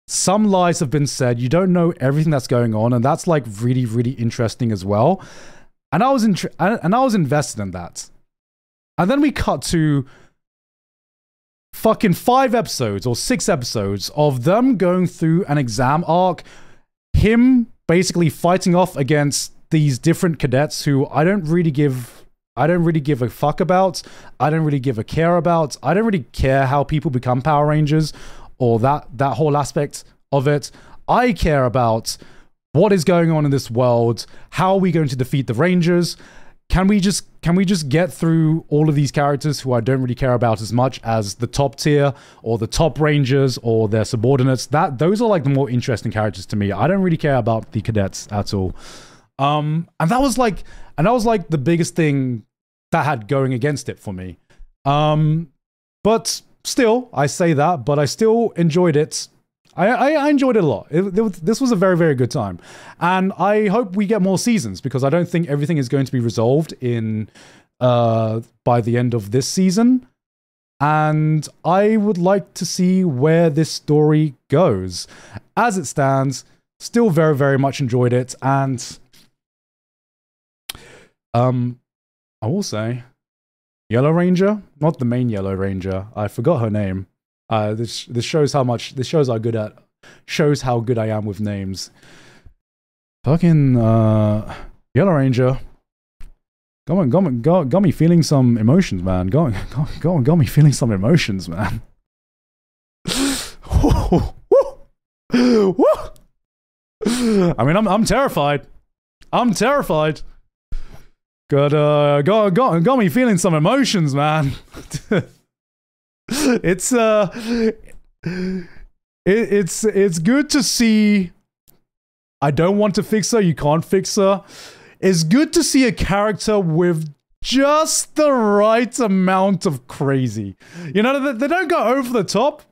Some lies have been said. You don't know everything that's going on, and that's like really really interesting as well. And I was in, and I was invested in that. And then we cut to fucking five episodes or six episodes of them going through an exam arc, him basically fighting off against these different cadets who I don't really give I don't really give a fuck about. I don't really give a care about. I don't really care how people become Power Rangers or that that whole aspect of it. I care about what is going on in this world, how are we going to defeat the Rangers, can we just can we just get through all of these characters who I don't really care about as much as the top tier or the top rangers or their subordinates? That those are like the more interesting characters to me. I don't really care about the cadets at all. Um, and that was like and that was like the biggest thing that had going against it for me. Um, but still, I say that, but I still enjoyed it I, I, enjoyed it a lot. It, it, this was a very, very good time. And I hope we get more seasons because I don't think everything is going to be resolved in uh, by the end of this season. And I would like to see where this story goes. As it stands, still very, very much enjoyed it. And um, I will say, Yellow Ranger, not the main Yellow Ranger. I forgot her name. Uh, this this shows how much this shows how good at shows how good I am with names. Fucking uh, Yellow Ranger. Got me, got, me, got, got me feeling some emotions, man. Got, got, got, got me feeling some emotions, man. I mean, I'm, I'm terrified. I'm terrified. Got, uh, got, got, got me feeling some emotions, man. it's uh it, it's it's good to see I don't want to fix her, you can't fix her. It's good to see a character with just the right amount of crazy. You know, they, they don't go over the top.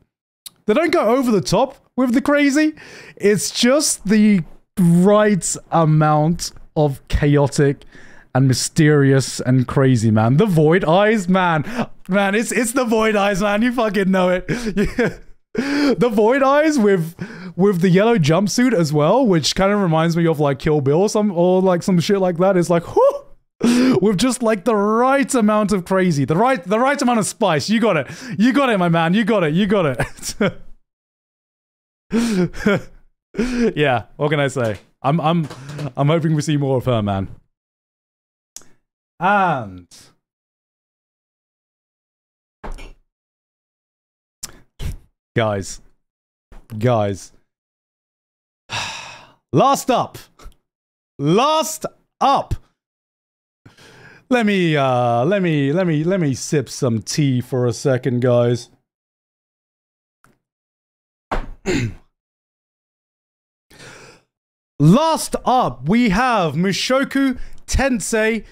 They don't go over the top with the crazy. It's just the right amount of chaotic and mysterious and crazy, man. The Void Eyes, man. Man, it's it's the Void Eyes, man. You fucking know it. the Void Eyes with with the yellow jumpsuit as well, which kind of reminds me of like Kill Bill or some or like some shit like that. It's like whoo, with just like the right amount of crazy, the right the right amount of spice. You got it. You got it, my man. You got it. You got it. yeah, what can I say? I'm I'm I'm hoping we see more of her, man. And guys, guys, last up, last up. Let me, uh, let me, let me, let me sip some tea for a second, guys. Last up, we have Mushoku Tensei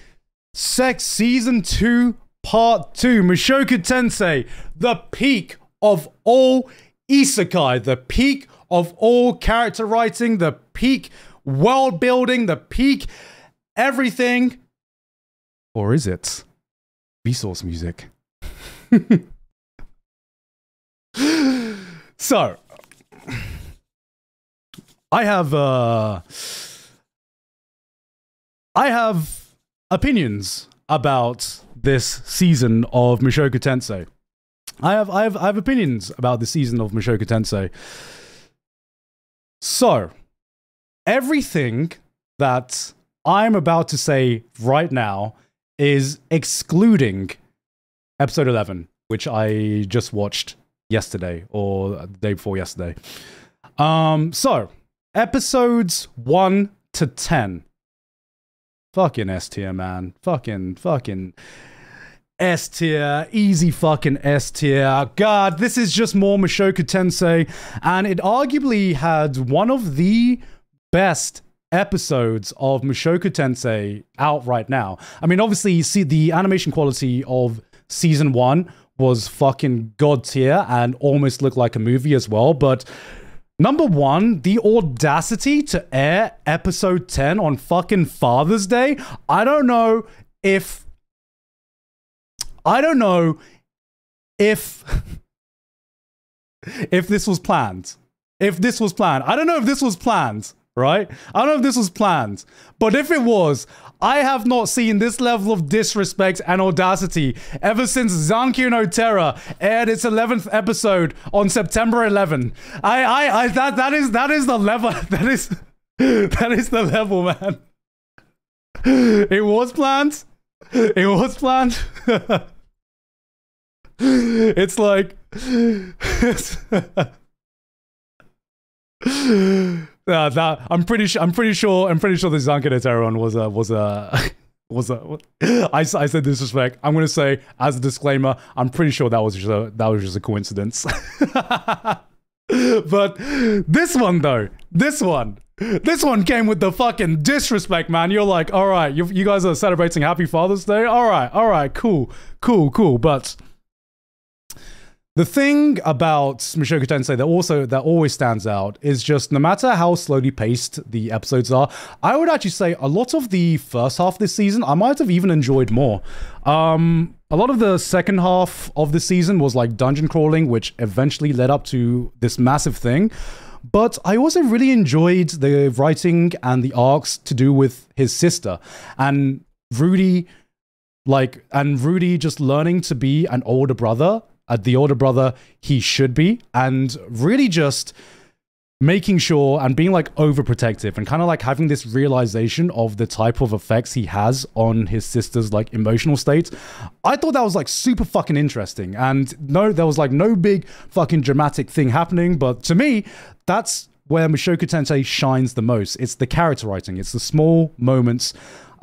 Sex Season 2 Part 2. Mushoku Tensei, the peak of all isekai, the peak of all character writing, the peak world building, the peak everything. Or is it Vsauce music? so, I have uh I have opinions about this season of Mushoku Tensei. I have I have I have opinions about the season of Mushoku Tensei. So, everything that I'm about to say right now is excluding episode 11, which I just watched yesterday or the day before yesterday. Um, so episodes 1 to 10. Fucking S tier, man. Fucking, fucking S tier. Easy fucking S tier. God, this is just more Mushoku Tensei. And it arguably had one of the best episodes of Mushoku Tensei out right now. I mean, obviously, you see the animation quality of season one was fucking god tier and almost looked like a movie as well. But number one, the audacity to air episode 10 on fucking Father's Day. I don't know if. I don't know if. if this was planned. If this was planned. I don't know if this was planned, right? I don't know if this was planned. But if it was, I have not seen this level of disrespect and audacity ever since Zankyou no Terror aired its 11th episode on September 11. I, I, I, that, that is, that is the level, that is, that is the level, man. It was planned. It was planned. it's like, uh, that I'm pretty sure. I'm pretty sure. I'm pretty sure the Zankyou no Terror was a was a was a. I, I said disrespect. I'm gonna say as a disclaimer. I'm pretty sure that was just a that was just a coincidence. but this one though, this one. This one came with the fucking disrespect, man. You're like, all right, you, you guys are celebrating Happy Father's Day. All right, all right, cool, cool, cool. But the thing about Mushoku Tensei that also that always stands out is just no matter how slowly paced the episodes are, I would actually say a lot of the first half of this season I might have even enjoyed more. Um, a lot of the second half of the season was like dungeon crawling, which eventually led up to this massive thing. But I also really enjoyed the writing and the arcs to do with his sister and Rudy, like, and Rudy just learning to be an older brother uh, the older brother he should be, and really just making sure and being like overprotective and kind of like having this realization of the type of effects he has on his sister's like emotional state. I thought that was like super fucking interesting. And no, there was like no big fucking dramatic thing happening, but to me, that's where Mushoku Tensei shines the most. It's the character writing, it's the small moments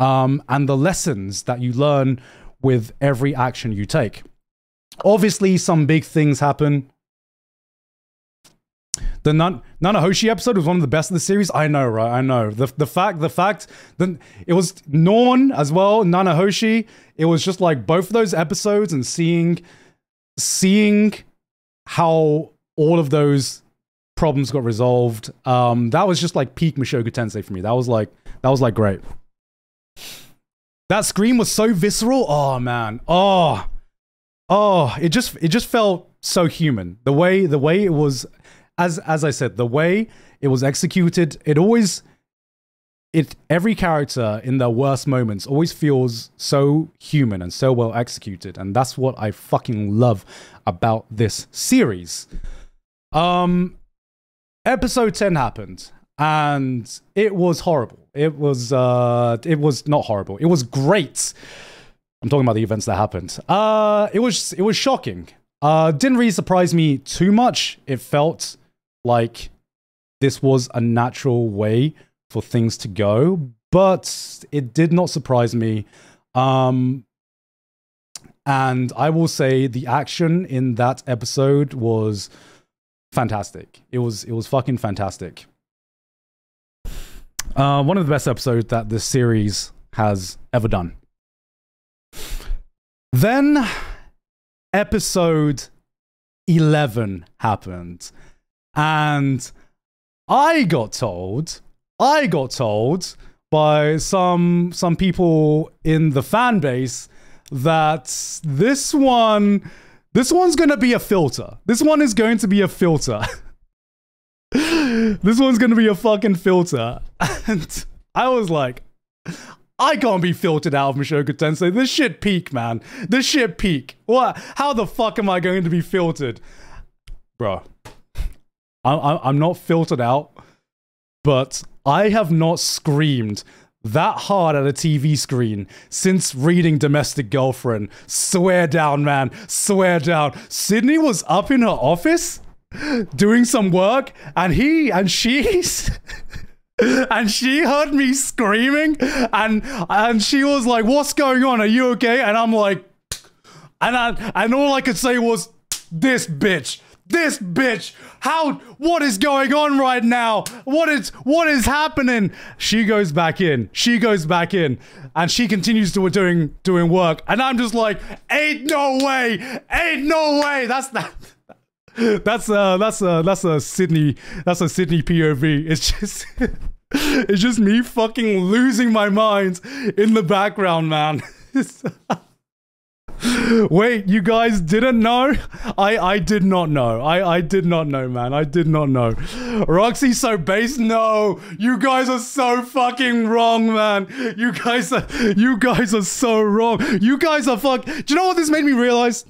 um, and the lessons that you learn with every action you take. Obviously, some big things happen. The Nan- Nanahoshi episode was one of the best of the series. I know, right? I know. The, the fact, the fact that it was Norn as well, Nanahoshi. It was just like both of those episodes and seeing, seeing how all of those problems got resolved. Um, that was just like peak Mushoku Tensei for me. That was like, that was like great. That scream was so visceral. Oh man. Oh, oh, it just it just felt so human. The way the way it was, as as I said, the way it was executed, it always it every character in their worst moments always feels so human and so well executed, and that's what I fucking love about this series. Um, episode ten happened, and it was horrible. It was uh, it was not horrible. It was great. I'm talking about the events that happened. Uh, it was it was shocking. Uh, didn't really surprise me too much. It felt like this was a natural way for things to go, but it did not surprise me. Um, and I will say the action in that episode was fantastic. It was it was fucking fantastic. Uh, one of the best episodes that this series has ever done. Then episode 11 happened. And I got told, I got told by some some people in the fan base that this one this one's going to be a filter. This one is going to be a filter. this one's going to be a fucking filter. And I was like, I can't be filtered out of Mushoku Tensei. This shit peak, man. This shit peak. What? How the fuck am I going to be filtered? Bro, I'm, I'm not filtered out, but I have not screamed that hard at a TV screen since reading Domestic Girlfriend. Swear down, man. Swear down. Sydney was up in her office doing some work, and he and she's. and she heard me screaming and and she was like what's going on? Are you okay? And i'm like and I, and all i could say was this bitch this bitch how what is going on right now? What is what is happening? She goes back in she goes back in and she continues to doing doing work. And i'm just like ain't no way ain't no way that's that that's uh that's uh that's a sydney that's a sydney pov it's just it's just me fucking losing my mind in the background man Wait, you guys didn't know? I I did not know. I I did not know, man. I did not know. Roxy so base? No, you guys are so fucking wrong, man. You guys are you guys are so wrong. You guys are fuck. Do you know what this made me realize?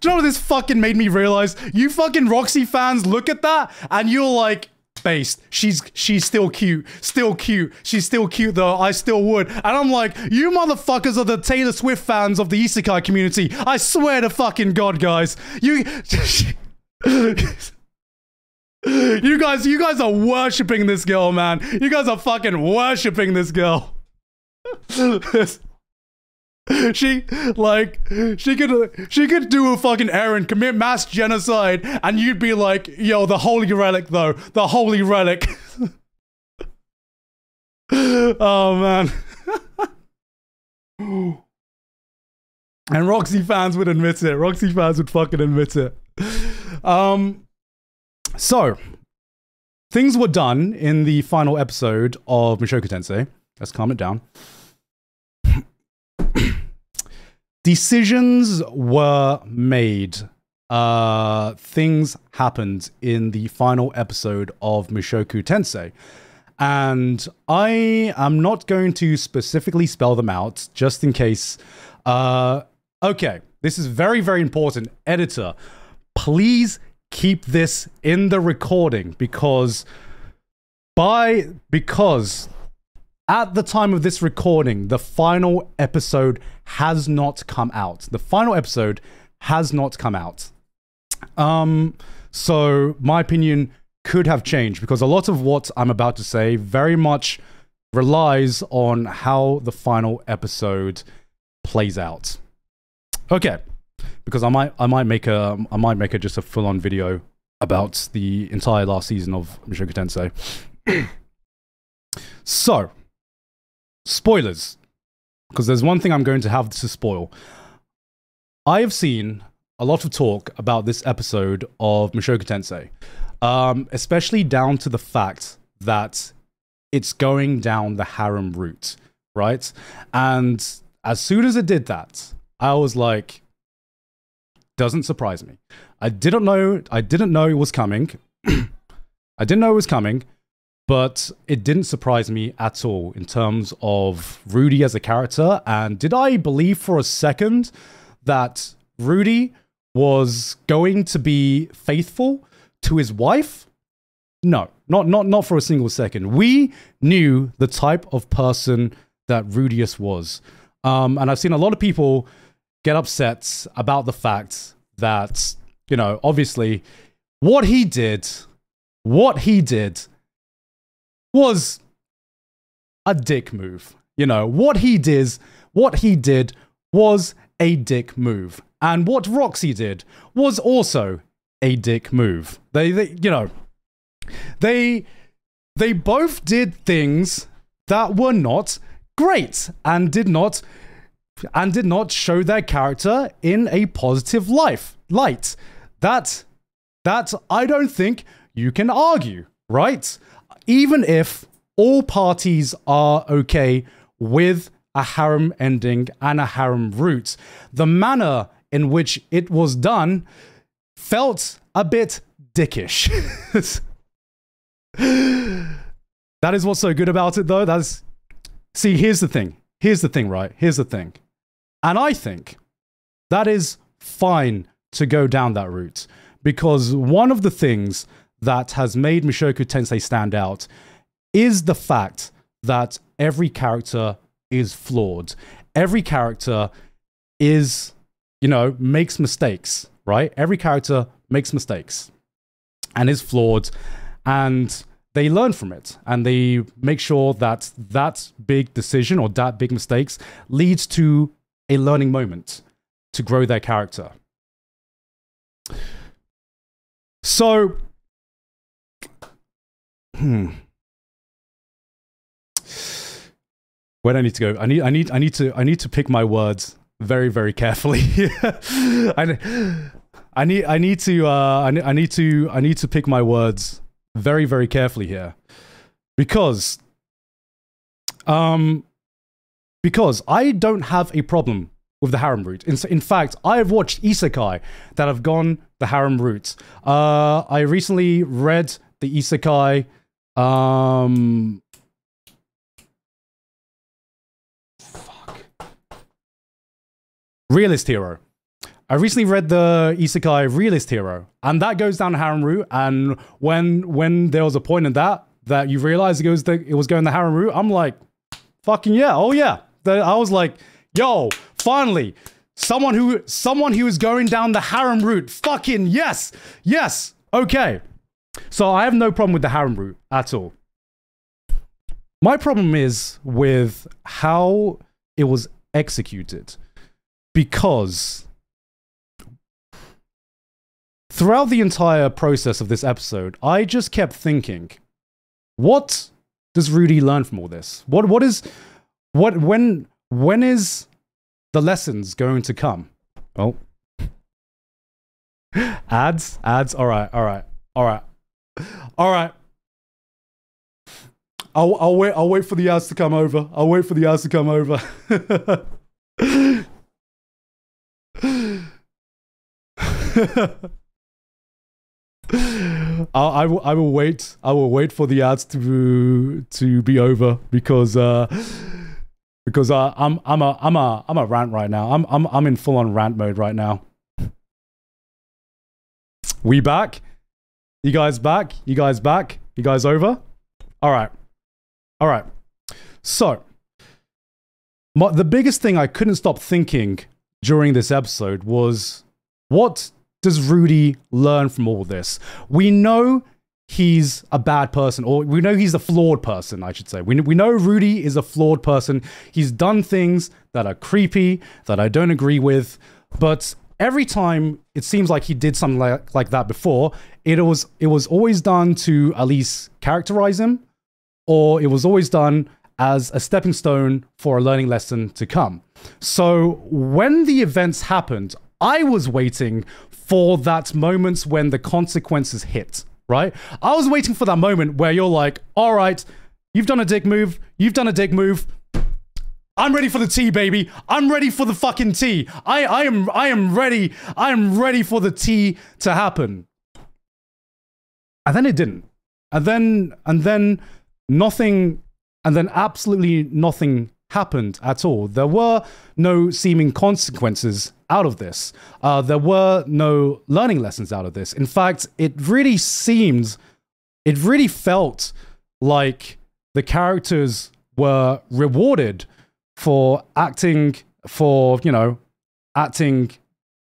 Do you know what this fucking made me realize? You fucking Roxy fans look at that and you're like, based. She's she's still cute, still cute. She's still cute though. I still would. And I'm like, you motherfuckers are the Taylor Swift fans of the Isekai community. I swear to fucking God, guys. You. You guys, you guys are worshipping this girl, man. You guys are fucking worshipping this girl. she like she could she could do a fucking errand commit mass genocide and you'd be like yo the holy relic though. The holy relic. Oh man. And roxy fans would admit it. Roxy fans would fucking admit it. Um so things were done in the final episode of Mushoku Tensei. Let's calm it down decisions were made. Uh, things happened in the final episode of Mushoku Tensei. And I am not going to specifically spell them out just in case. Uh, okay, this is very, very important. Editor, please keep this in the recording because by because at the time of this recording, the final episode has not come out. The final episode has not come out. Um, so my opinion could have changed because a lot of what I'm about to say very much relies on how the final episode plays out. Okay, because I might I might make a I might make a just a full on video about the entire last season of Mushoku Tensei. so, spoilers, because there's one thing I'm going to have to spoil. I have seen a lot of talk about this episode of Mushoku Tensei, um, especially down to the fact that it's going down the harem route, right? And as soon as it did that, I was like, doesn't surprise me. I didn't know I didn't know it was coming. I didn't know it was coming but it didn't surprise me at all in terms of Rudy as a character. And did I believe for a second that Rudy was going to be faithful to his wife? No, not not not for a single second. We knew the type of person that Rudeus was, um, and I've seen a lot of people get upset about the fact that you know, obviously, what he did, what he did was a dick move. You know, what he did, what he did was a dick move. And what Roxy did was also a dick move. They, they you know, they they both did things that were not great and did not and did not show their character in a positive life light. That that I don't think you can argue, right? Even if all parties are okay with a harem ending and a harem route, the manner in which it was done felt a bit dickish. that is what's so good about it, though. That's see. Here's the thing. Here's the thing. Right. Here's the thing. And I think that is fine to go down that route because one of the things that has made Mushoku Tensei stand out is the fact that every character is flawed. Every character is, you know, makes mistakes, right? Every character makes mistakes and is flawed and they learn from it and they make sure that that big decision or that big mistakes leads to a learning moment to grow their character. So, hmm. Where do I need to go? I need, I need, I need to, I need to pick my words very, very carefully. I, I need, I need to, uh, I, I need to, I need to pick my words very, very carefully here, because, um, because I don't have a problem with the harem route. In, in fact, I have watched isekai that have gone the harem route. Uh, I recently read the isekai. Um, fuck. Realist Hero. I recently read the Isekai Realist Hero, and that goes down harem route. And when when there was a point in that that you realize it goes the, it was going the harem route, I'm like, fucking yeah, oh yeah. The, I was like, yo, finally, someone who someone who is going down the harem route. Fucking yes, yes, okay. So I have no problem with the harem route at all. My problem is with how it was executed because throughout the entire process of this episode, I just kept thinking, what does Rudy learn from all this? What what is what when when is the lessons going to come? Oh. ads, ads. All right, all right, all right, all right. I'll, I'll wait. I'll wait for the ads to come over. I'll wait for the ads to come over. I, I, will, I will wait. I will wait for the ads to to be over because uh, because uh, I'm I'm a I'm a I'm a rant right now. I'm I'm I'm in full on rant mode right now. We back? You guys back? You guys back? You guys over? All right. All right. So, my, the biggest thing I couldn't stop thinking during this episode was what does Rudy learn from all this? We know he's a bad person, or we know he's a flawed person, I should say. We, we know Rudy is a flawed person. He's done things that are creepy, that I don't agree with, but every time it seems like he did something like, like that before, it was it was always done to at least characterize him, or it was always done as a stepping stone for a learning lesson to come. So when the events happened, I was waiting for that moment when the consequences hit, right? I was waiting for that moment where you're like, all right, you've done a dick move, you've done a dick move. I'm ready for the tea, baby. I'm ready for the fucking tea. I, I am I am ready. I am ready for the tea to happen. And then it didn't. And then and then nothing and then absolutely nothing happened at all. There were no seeming consequences out of this. Uh, there were no learning lessons out of this. In fact, it really seemed, it really felt like the characters were rewarded for acting, for, you know, acting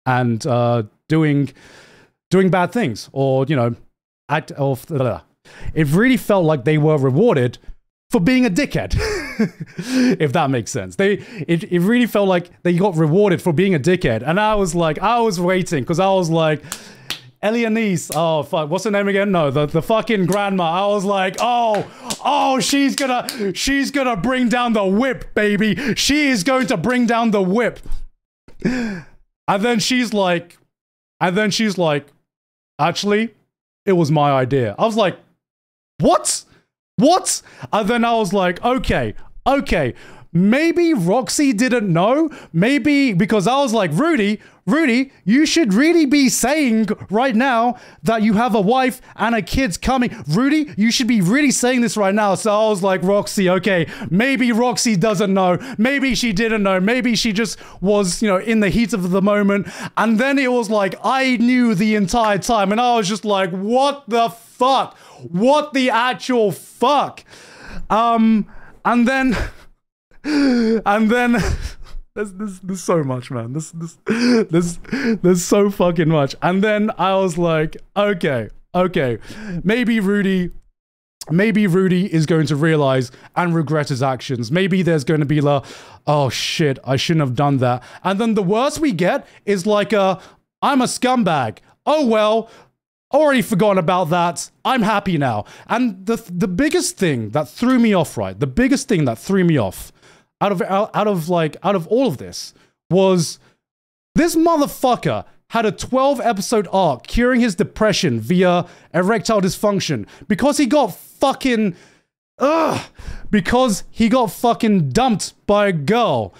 and uh, doing doing bad things or you know act or it really felt like they were rewarded for being a dickhead if that makes sense. They it, it really felt like they got rewarded for being a dickhead. And I was like, I was waiting because I was like, Elinalise. Oh fuck, what's her name again? No, the, the fucking grandma. I was like, oh, oh, she's gonna she's gonna bring down the whip, baby. She is going to bring down the whip. And then she's like, and then she's like, actually, it was my idea. I was like, what? What? And then I was like, okay, okay. Maybe Roxy didn't know. Maybe because I was like, Rudy, Rudy, you should really be saying right now that you have a wife and a kid's coming. Rudy, you should be really saying this right now. So I was like, Roxy, okay, maybe Roxy doesn't know. Maybe she didn't know. Maybe she just was, you know, in the heat of the moment. And then it was like, I knew the entire time. And I was just like, what the fuck? What the actual fuck? Um, and then. and then there's, there's, there's so much man there's, there's, there's, there's so fucking much and then i was like okay okay maybe rudy maybe rudy is going to realize and regret his actions maybe there's going to be like oh shit i shouldn't have done that and then the worst we get is like a i'm a scumbag oh well already forgotten about that. I'm happy now. And the the biggest thing that threw me off, right? The biggest thing that threw me off out of out of like out of all of this was this motherfucker had a 12 episode arc curing his depression via erectile dysfunction because he got fucking ugh because he got fucking dumped by a girl.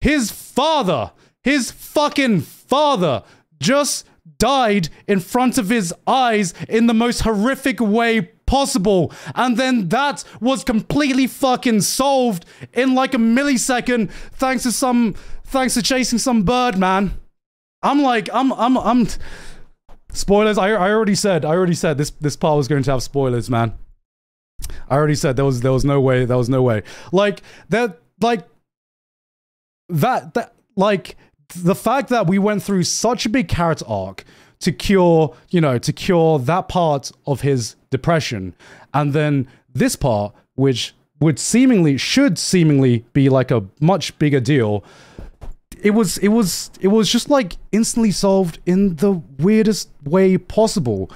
His father, his fucking father just died in front of his eyes in the most horrific way possible. And then that was completely fucking solved in like a millisecond thanks to some thanks to chasing some bird, man. I'm like, I'm I'm I'm spoilers. I I already said, I already said this this part was going to have spoilers, man. I already said there was there was no way, there was no way. Like that like that that like the fact that we went through such a big character arc to cure, you know, to cure that part of his depression. And then this part, which would seemingly should seemingly be like a much bigger deal, it was it was it was just like instantly solved in the weirdest way possible.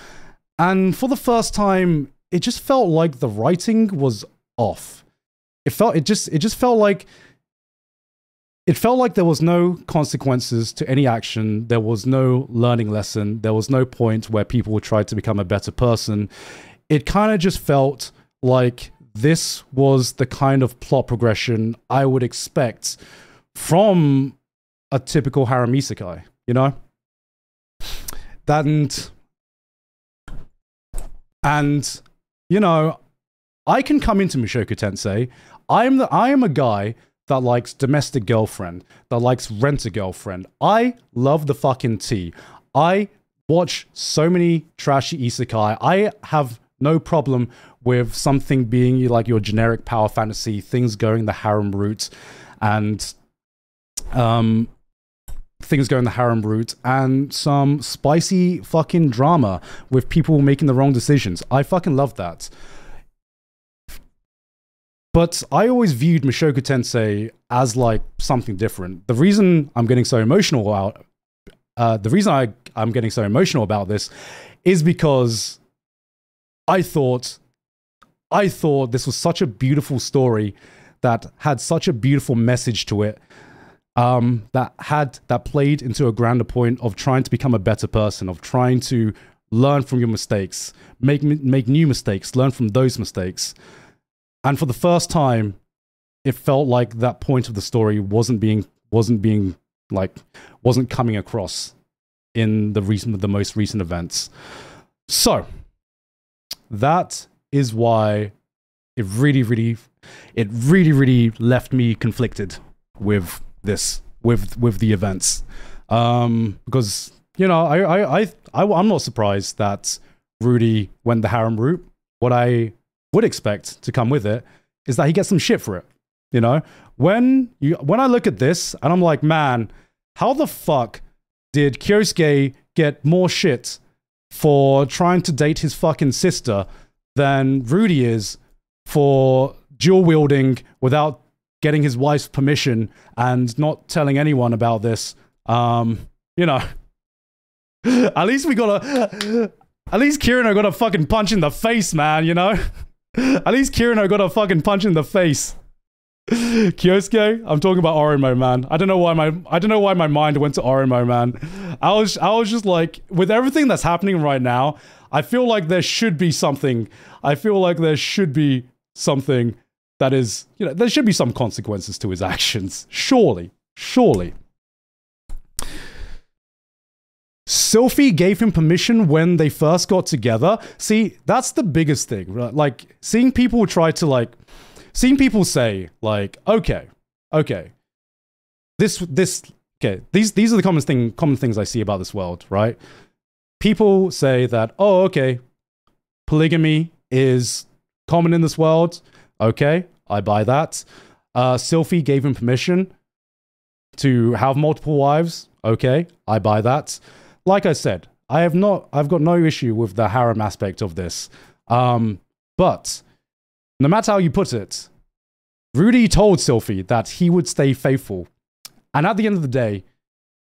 And for the first time, it just felt like the writing was off. It felt it just it just felt like it felt like there was no consequences to any action. There was no learning lesson. There was no point where people would try to become a better person. It kind of just felt like this was the kind of plot progression I would expect from a typical harem isekai, you know? And, and, you know, I can come into Mushoku Tensei. I'm the, I am a guy that likes domestic girlfriend, that likes rent a girlfriend. I love the fucking tea. I watch so many trashy isekai. I have no problem with something being like your generic power fantasy, things going the harem route, and um, things going the harem route, and some spicy fucking drama with people making the wrong decisions. I fucking love that. But I always viewed Mushoku Tensei as like something different. The reason I'm getting so emotional about uh, the reason I, I'm getting so emotional about this is because I thought I thought this was such a beautiful story that had such a beautiful message to it. Um, that had that played into a grander point of trying to become a better person, of trying to learn from your mistakes, make make new mistakes, learn from those mistakes. And for the first time, it felt like that point of the story wasn't being wasn't being like wasn't coming across in the recent the most recent events. So that is why it really, really it really, really left me conflicted with this, with with the events. Um, because you know, I, I, I, I, I'm not surprised that Rudy went the harem route. What I would expect to come with it is that he gets some shit for it. You know, when you when I look at this and I'm like, man, how the fuck did Kyosuke get more shit for trying to date his fucking sister than Rudy is for dual wielding without getting his wife's permission and not telling anyone about this? Um, you know, At least we got a. At least Kirino got a fucking punch in the face, man. You know. At least Kirino got a fucking punch in the face. Kyosuke, I'm talking about Oreimo, man. I don't know why my I don't know why my mind went to Oreimo, man. I was I was just like, with everything that's happening right now, I feel like there should be something. I feel like there should be something that is, you know, there should be some consequences to his actions. Surely, surely. Sylphie gave him permission when they first got together. See, that's the biggest thing. Right? Like seeing people try to like seeing people say like, okay, okay, this this okay, these these are the common thing common things I see about this world, right? People say that, oh, okay, polygamy is common in this world. Okay, I buy that. Uh, Sylphie gave him permission to have multiple wives. Okay, I buy that. Like I said, I have not, I've got no issue with the harem aspect of this. Um, but no matter how you put it, Rudy told Sylphie that he would stay faithful. And at the end of the day,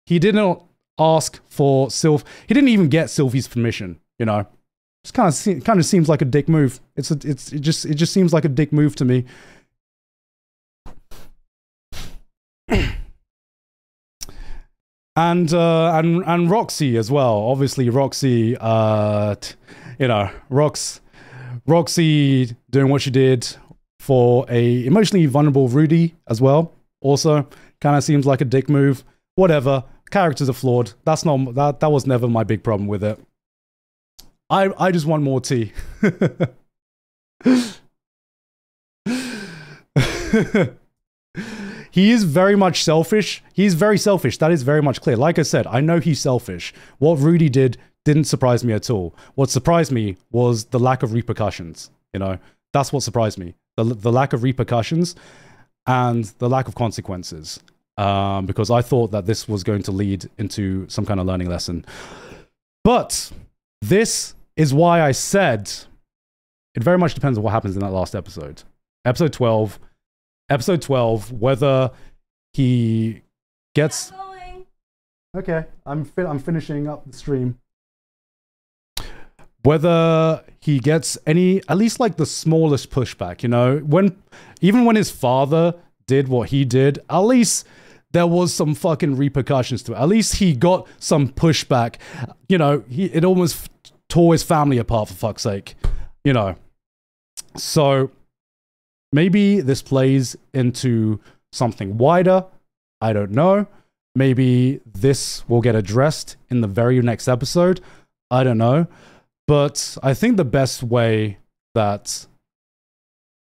he did not ask for Sylph. He didn't even get Sylphie's permission, you know. It's kind of kind of seems like a dick move. It's a, it's it just it just seems like a dick move to me. And uh, and and Roxy as well. Obviously, Roxy, uh, t- you know, Rox, Roxy doing what she did for a emotionally vulnerable Rudy as well. Also, kind of seems like a dick move. Whatever. Characters are flawed. That's not that. That was never my big problem with it. I I just want more tea. he is very much selfish. He's very selfish. That is very much clear. Like I said, I know he's selfish. What Rudy did didn't surprise me at all. What surprised me was the lack of repercussions. You know, that's what surprised me. The, the lack of repercussions and the lack of consequences. Um, because I thought that this was going to lead into some kind of learning lesson. But this is why I said it very much depends on what happens in that last episode. Episode 12. Episode 12, whether he gets. Okay, I'm, fi- I'm finishing up the stream. Whether he gets any, at least like the smallest pushback, you know, when even when his father did what he did, at least there was some fucking repercussions to it. At least he got some pushback. You know, he it almost tore his family apart for fuck's sake. You know, so maybe this plays into something wider. I don't know. Maybe this will get addressed in the very next episode. I don't know. But I think the best way that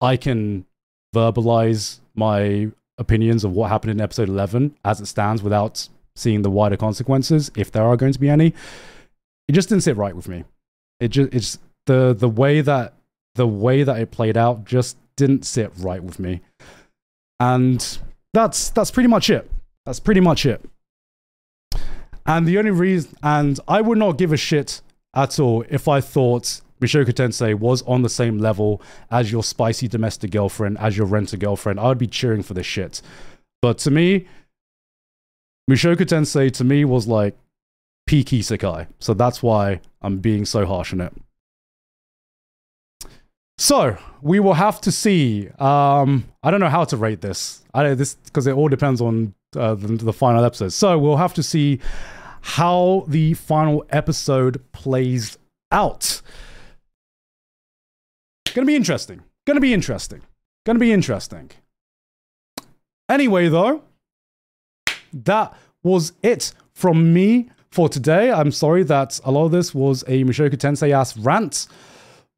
I can verbalize my opinions of what happened in episode 11 as it stands without seeing the wider consequences, if there are going to be any, it just didn't sit right with me. It just, it's the, the way that, the way that it played out just didn't sit right with me. And that's, that's pretty much it. That's pretty much it. And the only reason, and I would not give a shit at all if I thought Mushoku Tensei was on the same level as your spicy domestic girlfriend, as your renter girlfriend. I would be cheering for this shit. But to me, Mushoku Tensei to me was like peak isekai. So that's why I'm being so harsh on it. So we will have to see. Um, I don't know how to rate this. I this because it all depends on uh, the, the final episode. So we'll have to see how the final episode plays out. Gonna be interesting. Gonna be interesting. Gonna be interesting. Anyway, though, that was it from me for today. I'm sorry that a lot of this was a Mushoku Tensei ass rant,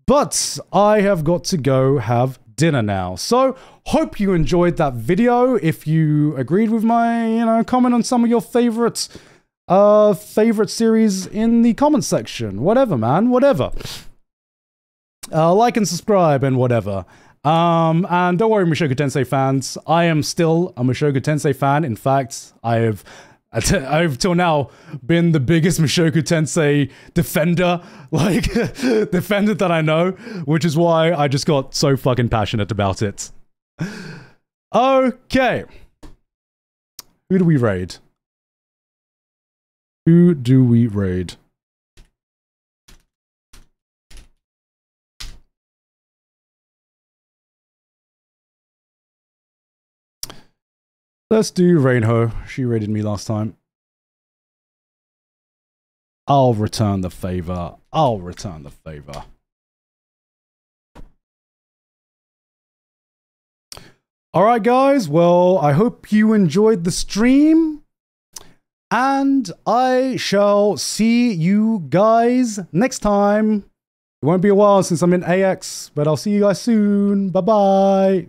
but I have got to go have dinner now. So, hope you enjoyed that video. If you agreed with my, you know, comment on some of your favorites uh favorite series in the comment section. Whatever man whatever. Uh like and subscribe and whatever. Um and don't worry Mushoku Tensei fans. I am still a Mushoku Tensei fan. In fact I've I've till now been the biggest Mushoku Tensei defender, like defender that I know, which is why I just got so fucking passionate about it. Okay. Who do we raid? Who do we raid? Let's do Rainho. She raided me last time. I'll return the favor. I'll return the favor. All right, guys. Well, I hope you enjoyed the stream. And I shall see you guys next time. It won't be a while since I'm in AX, but I'll see you guys soon. Bye bye.